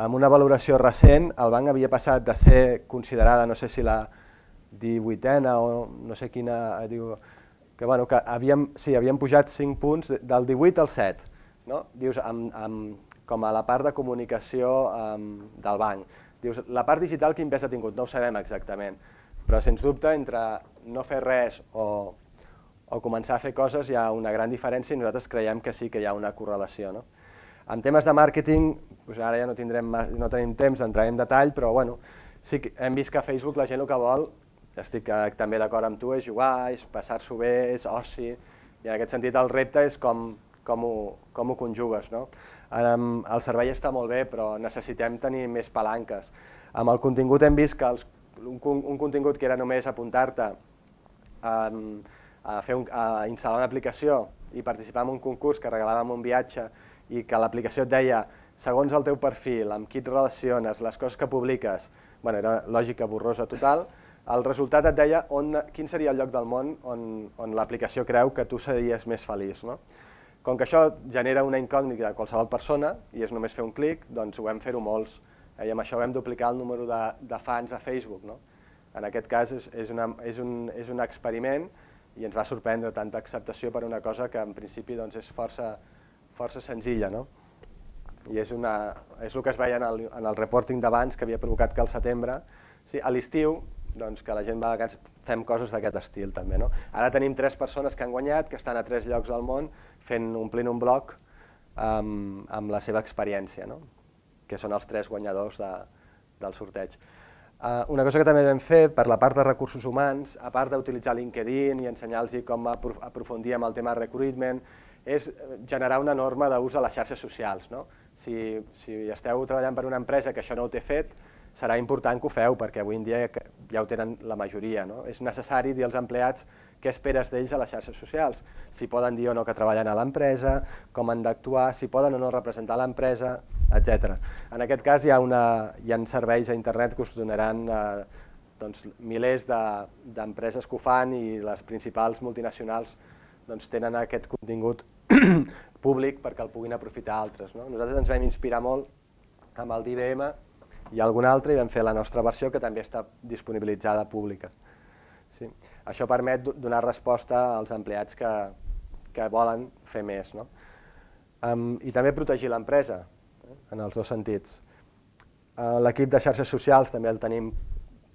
amb una valoració recent el banc havia passat de ser considerada, no sé si la 18a o no sé quina, eh, que, bueno, havíem, sí, pujat 5 punts del 18 al 7, no? Dius, com a la part de comunicació del banc. Dius, la part digital quin pes ha tingut? No ho sabem exactament, però sens dubte entre no fer res o, o començar a fer coses hi ha una gran diferència i nosaltres creiem que sí que hi ha una correlació. No? En temes de màrqueting, doncs ara ja no, tindrem, no tenim temps d'entrar en detall, però bueno, sí que hem vist que a Facebook la gent el que vol, estic eh, també d'acord amb tu, és jugar, és passar-s'ho bé, és oci, i en aquest sentit el repte és com, com, ho, com ho conjugues. No? El servei està molt bé, però necessitem tenir més palanques. Amb el contingut hem vist que els, un, un contingut que era només apuntar-te a, a, fer un, a instal·lar una aplicació i participar en un concurs que regalàvem un viatge i que l'aplicació et deia, segons el teu perfil, amb qui et relaciones, les coses que publiques, bueno, era lògica borrosa total, el resultat et deia on, quin seria el lloc del món on, on l'aplicació creu que tu series més feliç. No? Com que això genera una incògnita a qualsevol persona i és només fer un clic, doncs ho vam fer-ho molts. Eh, I amb això vam duplicar el número de, de fans a Facebook. No? En aquest cas és, és, una, és, un, és un experiment i ens va sorprendre tanta acceptació per una cosa que en principi doncs, és força, força senzilla. No? I és, una, és el que es veia en el, en el reporting d'abans que havia provocat que al setembre, sí, a l'estiu, doncs que la gent va vacances, fem coses d'aquest estil també. No? Ara tenim tres persones que han guanyat, que estan a tres llocs del món fent, omplint un bloc amb, amb la seva experiència, no? que són els tres guanyadors de, del sorteig. Uh, una cosa que també vam fer per la part de recursos humans, a part d'utilitzar LinkedIn i ensenyar-los com aprofundir amb el tema recruitment, és generar una norma d'ús a les xarxes socials. No? Si, si esteu treballant per una empresa que això no ho té fet, serà important que ho feu, perquè avui en dia ja ho tenen la majoria. No? És necessari dir als empleats què esperes d'ells a les xarxes socials, si poden dir o no que treballen a l'empresa, com han d'actuar, si poden o no representar l'empresa, etc. En aquest cas hi ha, una, hi ha serveis a internet que us donaran eh, doncs, milers d'empreses de, que ho fan i les principals multinacionals doncs, tenen aquest contingut [clears throat] públic perquè el puguin aprofitar altres. No? Nosaltres ens vam inspirar molt amb el d'IBM i algun altre i vam fer la nostra versió que també està disponibilitzada pública. Sí. Això permet donar resposta als empleats que, que volen fer més. No? Um, I també protegir l'empresa, eh, en els dos sentits. Uh, L'equip de xarxes socials també el tenim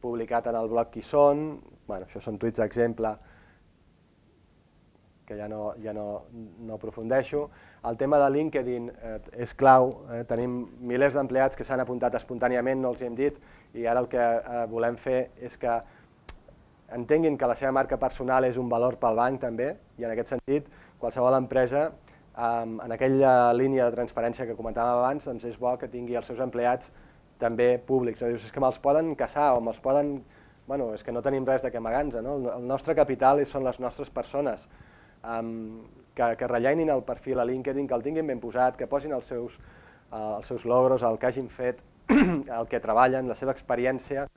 publicat en el blog qui són, bueno, això són tuits d'exemple, que ja no, ja no, no aprofundeixo. El tema de LinkedIn eh, és clau, eh, tenim milers d'empleats que s'han apuntat espontàniament, no els hem dit, i ara el que eh, volem fer és que entenguin que la seva marca personal és un valor pel banc també, i en aquest sentit qualsevol empresa eh, en aquella línia de transparència que comentàvem abans, doncs és bo que tingui els seus empleats també públics. No? Dius, és que me'ls poden caçar o me'ls poden... Bueno, és que no tenim res de que amagar-nos, no? El nostre capital són les nostres persones que, que rellenin el perfil a LinkedIn, que el tinguin ben posat, que posin els seus, els seus logros, el que hagin fet, [clears throat] el que treballen, la seva experiència,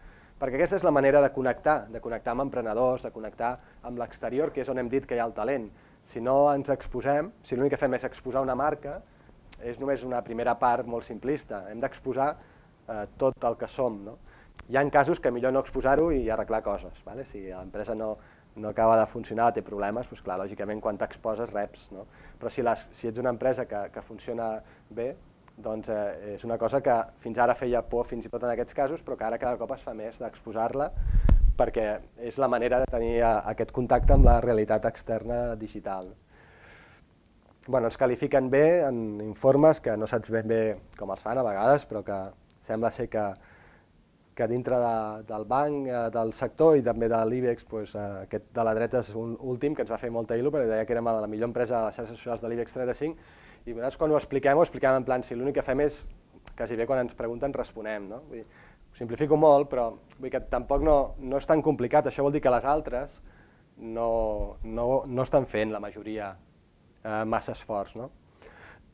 perquè aquesta és la manera de connectar, de connectar amb emprenedors, de connectar amb l'exterior, que és on hem dit que hi ha el talent. Si no ens exposem, si l'únic que fem és exposar una marca, és només una primera part molt simplista. Hem d'exposar eh, tot el que som. No? Hi ha casos que millor no exposar-ho i arreglar coses. Vale? Si l'empresa no, no acaba de funcionar, té problemes, doncs clar, lògicament quan t'exposes reps. No? Però si, les, si ets una empresa que, que funciona bé, doncs eh, és una cosa que fins ara feia por fins i tot en aquests casos, però que ara cada cop es fa més d'exposar-la perquè és la manera de tenir eh, aquest contacte amb la realitat externa digital. Bueno, ens qualifiquen bé en informes que no saps ben bé com els fan a vegades, però que sembla ser que, que dintre de, del banc, eh, del sector i també de l'IBEX, doncs, aquest de la dreta és un últim que ens va fer molta il·lu perquè deia que érem la millor empresa de les xarxes socials de l'IBEX 35 i nosaltres quan ho expliquem, ho expliquem en plan, si l'únic que fem és, quasi bé quan ens pregunten responem, no? Vull dir, ho simplifico molt, però vull dir que tampoc no, no és tan complicat, això vol dir que les altres no, no, no estan fent la majoria eh, massa esforç. No?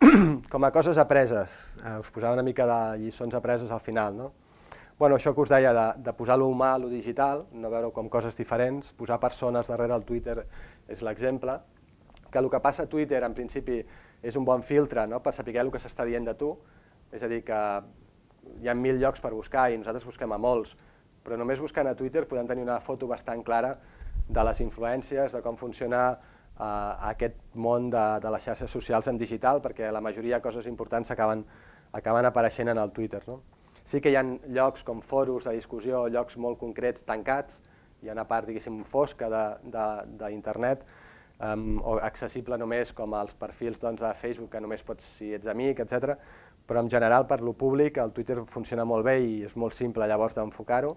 [clears throat] Com a coses apreses, eh, us posava una mica de lliçons apreses al final. No? Bueno, això que us deia de, de posar l'humà a lo digital, no veure com coses diferents, posar persones darrere el Twitter és l'exemple, que el que passa a Twitter en principi és un bon filtre no? per saber el que s'està dient de tu, és a dir, que hi ha mil llocs per buscar i nosaltres busquem a molts, però només buscant a Twitter podem tenir una foto bastant clara de les influències, de com funciona eh, aquest món de, de les xarxes socials en digital, perquè la majoria de coses importants acaben, acaben apareixent en el Twitter. No? Sí que hi ha llocs com foros de discussió, llocs molt concrets, tancats, hi ha una part, diguéssim, fosca d'internet, um, o accessible només com als perfils doncs, de Facebook, que només pots si ets amic, etc. Però en general, per lo públic, el Twitter funciona molt bé i és molt simple llavors d'enfocar-ho.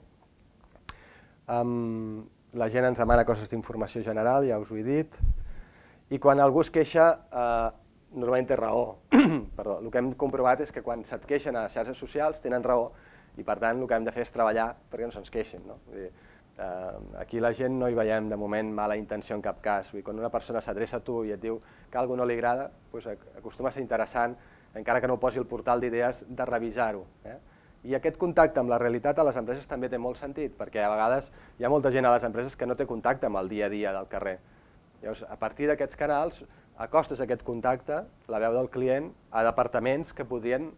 Um, la gent ens demana coses d'informació general, ja us ho he dit, i quan algú es queixa, eh, normalment té raó. [clears throat] Perdó, el que hem comprovat és que quan se't queixen a les xarxes socials tenen raó i per tant el que hem de fer és treballar perquè no se'ns queixin. No? Vull dir, Eh, aquí la gent no hi veiem de moment mala intenció en cap cas. Vull dir, quan una persona s'adreça a tu i et diu que alguna no li agrada, doncs acostuma a ser interessant, encara que no posi el portal d'idees, de revisar-ho. Eh? I aquest contacte amb la realitat a les empreses també té molt sentit, perquè a vegades hi ha molta gent a les empreses que no té contacte amb el dia a dia del carrer. Llavors, a partir d'aquests canals, acostes aquest contacte, la veu del client, a departaments que podrien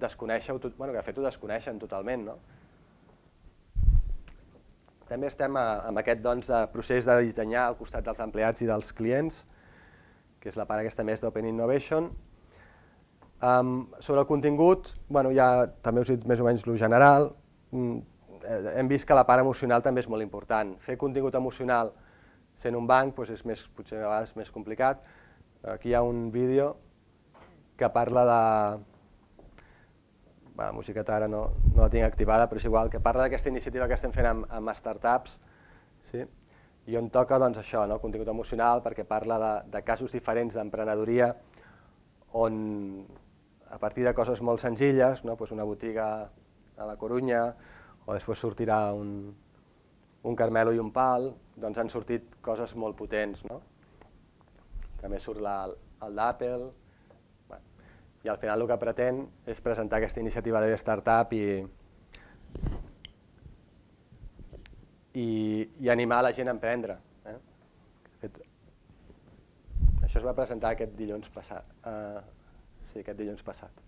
desconèixer, bueno, que de fet ho desconeixen totalment, no? També estem a, amb aquest doncs, procés de dissenyar al costat dels empleats i dels clients, que és la part aquesta més d'Open Innovation. Um, sobre el contingut, bueno, ja també us he dit més o menys el general, mm, eh, hem vist que la part emocional també és molt important. Fer contingut emocional sent un banc doncs és més, potser a vegades més complicat. Aquí hi ha un vídeo que parla de, va, la musiqueta ara no, no la tinc activada, però és igual, que parla d'aquesta iniciativa que estem fent amb, amb startups, sí? i on toca doncs, això, no? contingut emocional, perquè parla de, de casos diferents d'emprenedoria, on a partir de coses molt senzilles, no? pues una botiga a la Corunya, o després sortirà un, un carmelo i un pal, doncs han sortit coses molt potents. No? També surt la, el d'Apple, i al final el que pretén és presentar aquesta iniciativa de startup i, i, i animar la gent a emprendre. Eh? Fet, això es va presentar aquest dilluns passat. Uh, sí, aquest dilluns passat.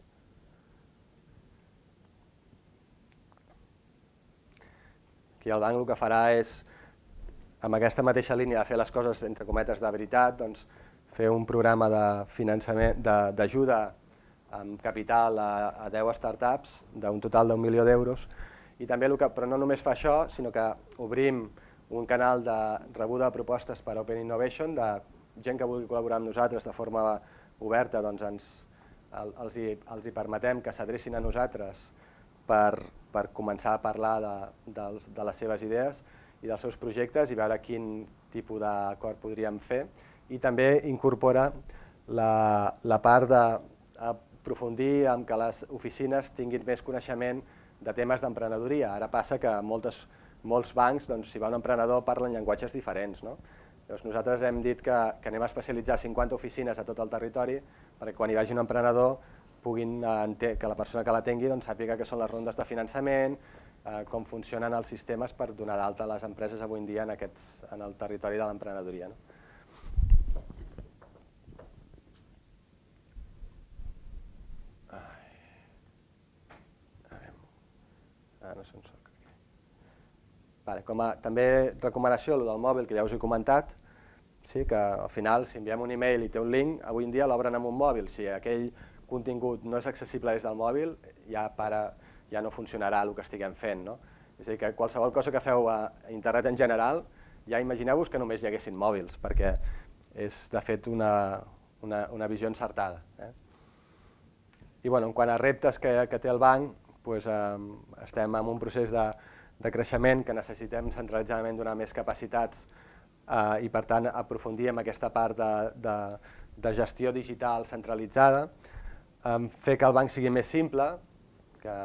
Aquí el banc el que farà és, amb aquesta mateixa línia de fer les coses entre cometes de veritat, doncs, fer un programa de finançament d'ajuda amb capital a, a 10 startups d'un total d'un milió d'euros. I també, que, però no només fa això, sinó que obrim un canal de rebuda de propostes per Open Innovation, de gent que vulgui col·laborar amb nosaltres de forma oberta, doncs ens, el, els, hi, els hi permetem que s'adrecin a nosaltres per, per començar a parlar de, de, de les seves idees i dels seus projectes i veure quin tipus d'acord podríem fer. I també incorpora la, la part de aprofundir en que les oficines tinguin més coneixement de temes d'emprenedoria. Ara passa que moltes, molts bancs, doncs, si va un emprenedor, parlen llenguatges diferents. No? Llavors nosaltres hem dit que, que anem a especialitzar 50 oficines a tot el territori perquè quan hi vagi un emprenedor puguin, eh, que la persona que l'atengui doncs, sàpiga què són les rondes de finançament, eh, com funcionen els sistemes per donar d'alta les empreses avui en dia en, aquests, en el territori de l'emprenedoria. No? Ah, no sé on soc. Vale, com a, també recomanació, el del mòbil, que ja us he comentat, sí, que al final, si enviem un e-mail i té un link, avui en dia l'obren amb un mòbil. Si aquell contingut no és accessible des del mòbil, ja, para, ja no funcionarà el que estiguem fent. No? És a dir, que qualsevol cosa que feu a internet en general, ja imagineu-vos que només hi haguessin mòbils, perquè és de fet una, una, una visió encertada. Eh? I bueno, en quant a reptes que, que té el banc, doncs, eh, estem en un procés de, de creixement que necessitem centralitzadament donar més capacitats eh, i per tant aprofundir en aquesta part de, de, de gestió digital centralitzada, eh, fer que el banc sigui més simple, que,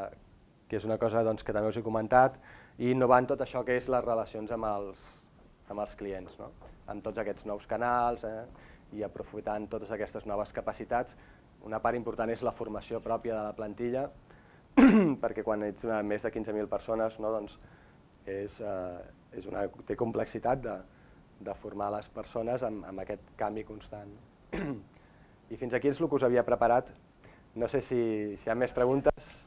que és una cosa doncs, que també us he comentat, i innovant tot això que és les relacions amb els, amb els clients, no? amb tots aquests nous canals eh, i aprofitant totes aquestes noves capacitats. Una part important és la formació pròpia de la plantilla, [clears throat] perquè quan ets més de 15.000 persones no, doncs és, eh, és una, té complexitat de, de formar les persones amb, amb aquest canvi constant. [clears throat] I fins aquí és el que us havia preparat. No sé si, si hi ha més preguntes.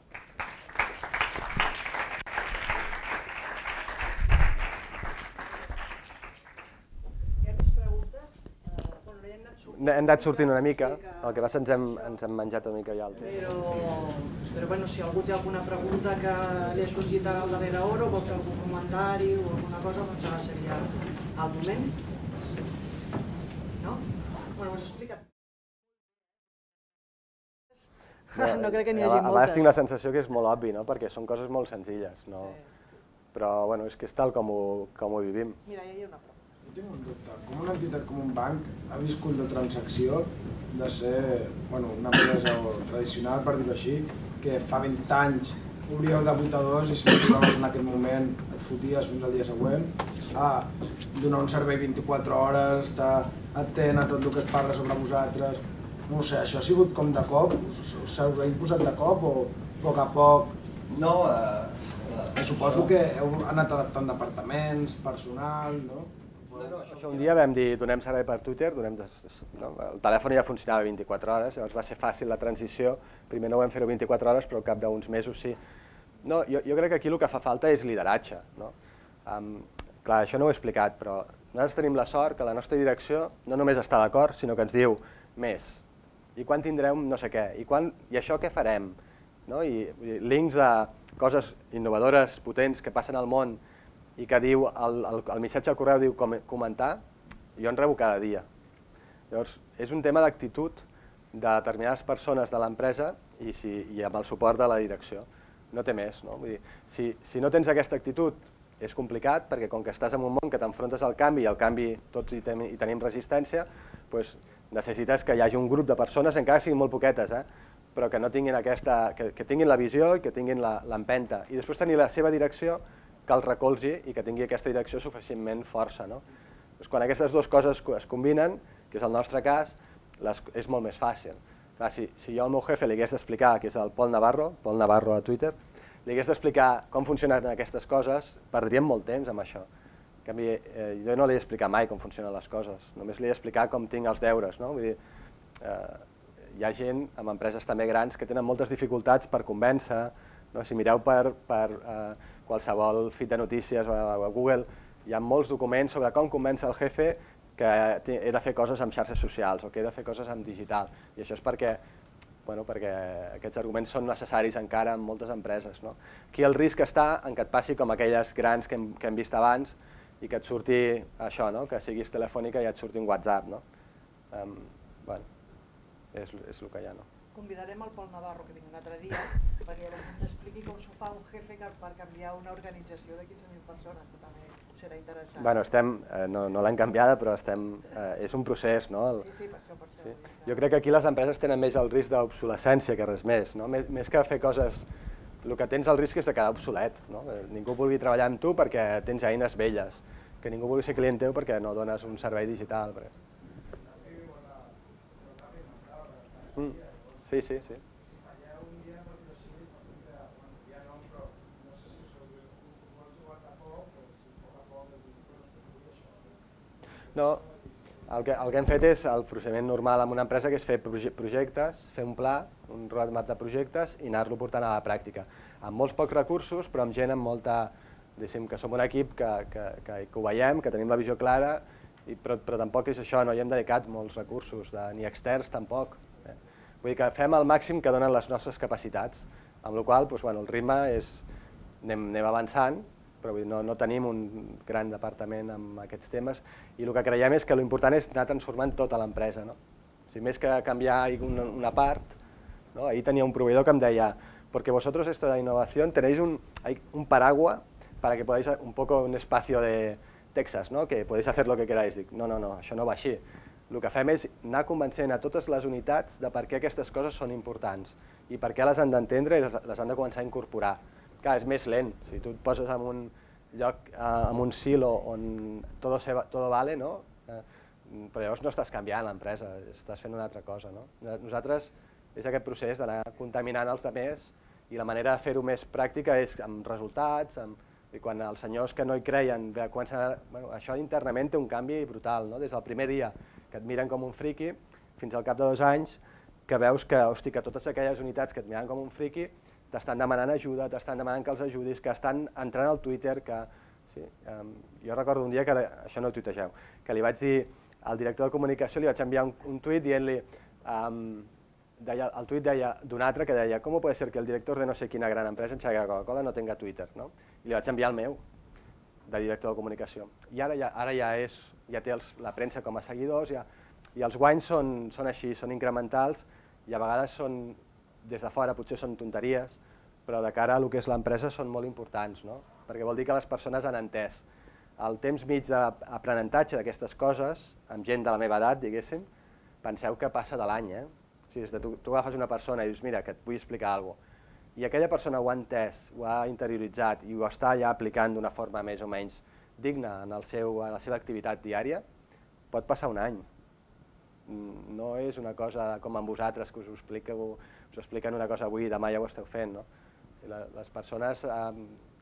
Hem anat sortint una mica, el que passa ens hem, ens hem menjat una mica ja el temps. Però, però bueno, si algú té alguna pregunta que li ha sorgit a la darrera hora o vol fer algun comentari o alguna cosa, doncs ara seria el moment. No? Bueno, us explica. No, [laughs] no crec que n'hi a, hagi a vegades moltes. tinc la sensació que és molt obvi, no? perquè són coses molt senzilles. No? Sí. Però bueno, és que és tal com ho, com ho vivim. Mira, ja hi ha una pregunta. Tinc un dubte. Com una entitat com un banc ha viscut la transacció de ser bueno, una empresa tradicional, per dir-ho així, que fa 20 anys obríeu de 8 a 2 i si no trobaves en aquell moment et foties fins al dia següent, a donar un servei 24 hores, estar atent a tot el que es parla sobre vosaltres. No sé, això ha sigut com de cop? Us, us ha imposat de cop o a poc a poc? No, eh, suposo que heu anat adaptant departaments, personal, no? Això un dia vam dir donem servei per Twitter, donem no, el telèfon ja funcionava 24 hores, llavors va ser fàcil la transició, primer no vam fer-ho 24 hores, però al cap d'uns mesos sí. No, jo, jo crec que aquí el que fa falta és lideratge. No? Um, clar, això no ho he explicat, però nosaltres tenim la sort que la nostra direcció no només està d'acord, sinó que ens diu més. I quan tindrem no sé què? I, quan, i això què farem? No? I, i links de coses innovadores, potents, que passen al món, i que diu, el, el, el missatge al correu diu com, comentar, jo en rebo cada dia. Llavors, és un tema d'actitud de determinades persones de l'empresa i, si, i amb el suport de la direcció. No té més. No? Vull dir, si, si no tens aquesta actitud és complicat perquè com que estàs en un món que t'enfrontes al canvi i al canvi tots hi, ten, hi tenim resistència, doncs necessites que hi hagi un grup de persones, encara siguin molt poquetes, eh? però que no tinguin aquesta, que, que tinguin la visió i que tinguin l'empenta. I després tenir la seva direcció que el recolzi i que tingui aquesta direcció suficientment força. No? Doncs quan aquestes dues coses es combinen, que és el nostre cas, les, és molt més fàcil. Clar, si, si jo al meu jefe li hagués d'explicar, que és el Pol Navarro, Pol Navarro a Twitter, li hagués d'explicar com funcionen aquestes coses, perdríem molt temps amb això. En canvi, eh, jo no li he d'explicar mai com funcionen les coses, només li he d'explicar com tinc els deures. No? Vull dir, eh, hi ha gent amb empreses també grans que tenen moltes dificultats per convèncer, no? si mireu per, per eh, qualsevol fit de notícies a, a Google, hi ha molts documents sobre com convèncer el jefe que he de fer coses amb xarxes socials o que he de fer coses amb digital. I això és perquè, bueno, perquè aquests arguments són necessaris encara en moltes empreses. No? Aquí el risc està en que et passi com aquelles grans que hem, que hem vist abans i que et surti això, no? que siguis telefònica i et surti un WhatsApp. No? Um, bueno, és, és el que hi ha. No? Convidarem el Pol Navarro, que vinc un altre dia, [laughs] perquè llavors ens expliqui com s'ho fa un jefe per canviar una organització de 15.000 persones, que també serà interessant. Bueno, estem, eh, no, no l'hem canviada, però estem, eh, és un procés. No? El, Sí, sí, per això, per això. sí. Jo crec que aquí les empreses tenen més el risc d'obsolescència que res més. No? Més, més que fer coses... El que tens el risc és de quedar obsolet. No? Que Ningú vulgui treballar amb tu perquè tens eines velles. Que ningú vulgui ser client teu perquè no dones un servei digital. Perquè... Mm. Sí, sí, sí. No, el que, el que hem fet és el procediment normal en una empresa, que és fer projectes, fer un pla, un roadmap de projectes i anar-lo portant a la pràctica. Amb molts pocs recursos, però amb gent amb molta... Diguéssim que som un equip que, que, que, que ho veiem, que tenim la visió clara, i, però, però tampoc és això, no hi hem dedicat molts recursos, de, ni externs tampoc. Vull dir que fem el màxim que donen les nostres capacitats, amb la qual doncs, bueno, el ritme és, anem, avançant, però dir, no, no tenim un gran departament amb aquests temes i el que creiem és que l'important és anar transformant tota l'empresa. No? Més que canviar una, part, no? ahir tenia un proveïdor que em deia perquè vosotros esto de innovación tenéis un, hay un para que podáis un poco un espacio de Texas, ¿no? que podéis hacer lo que queráis. Dic, no, no, no, això no va així. El que fem és anar convencent a totes les unitats de per què aquestes coses són importants i per què les han d'entendre i les, han de començar a incorporar. Clar, és més lent. Si tu et poses en un lloc, eh, en un silo on todo, se todo vale, no? Eh, però llavors no estàs canviant l'empresa, estàs fent una altra cosa. No? Nosaltres és aquest procés d'anar contaminant els altres i la manera de fer-ho més pràctica és amb resultats, amb, i quan els senyors que no hi creien a... Bueno, això internament té un canvi brutal, no? des del primer dia que et miren com un friqui fins al cap de dos anys que veus que, hosti, que totes aquelles unitats que et miren com un friqui t'estan demanant ajuda, t'estan demanant que els ajudis, que estan entrant al Twitter, que... Sí, um, jo recordo un dia que, això no ho tuitegeu, que li vaig dir al director de comunicació, li vaig enviar un, un tuit dient-li, um, deia, el tuit deia d'un altre que deia com pot ser que el director de no sé quina gran empresa en Coca-Cola no tenga Twitter, no? I li vaig enviar el meu, de director de comunicació. I ara ja, ara ja, és, ja té els, la premsa com a seguidors, ja, i els guanys són, són així, són incrementals, i a vegades són des de fora potser són tonteries, però de cara a el que és l'empresa són molt importants, no? perquè vol dir que les persones han entès. El temps mig d'aprenentatge d'aquestes coses, amb gent de la meva edat, diguéssim, penseu que passa de l'any. Eh? O sigui, tu, tu agafes una persona i dius, mira, que et vull explicar alguna cosa, i aquella persona ho ha entès, ho ha interioritzat i ho està ja aplicant d'una forma més o menys digna en, el seu, en la seva activitat diària, pot passar un any. Mm, no és una cosa com amb vosaltres que us ho expliqueu us expliquen una cosa avui i demà ja ho esteu fent. No? Les persones eh,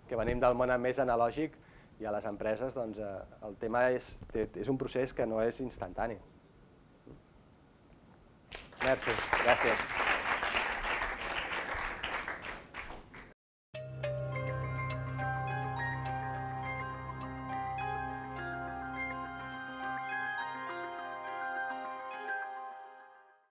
que venim del món més analògic i a les empreses doncs, eh, el tema és, és un procés que no és instantani. Merci, gràcies.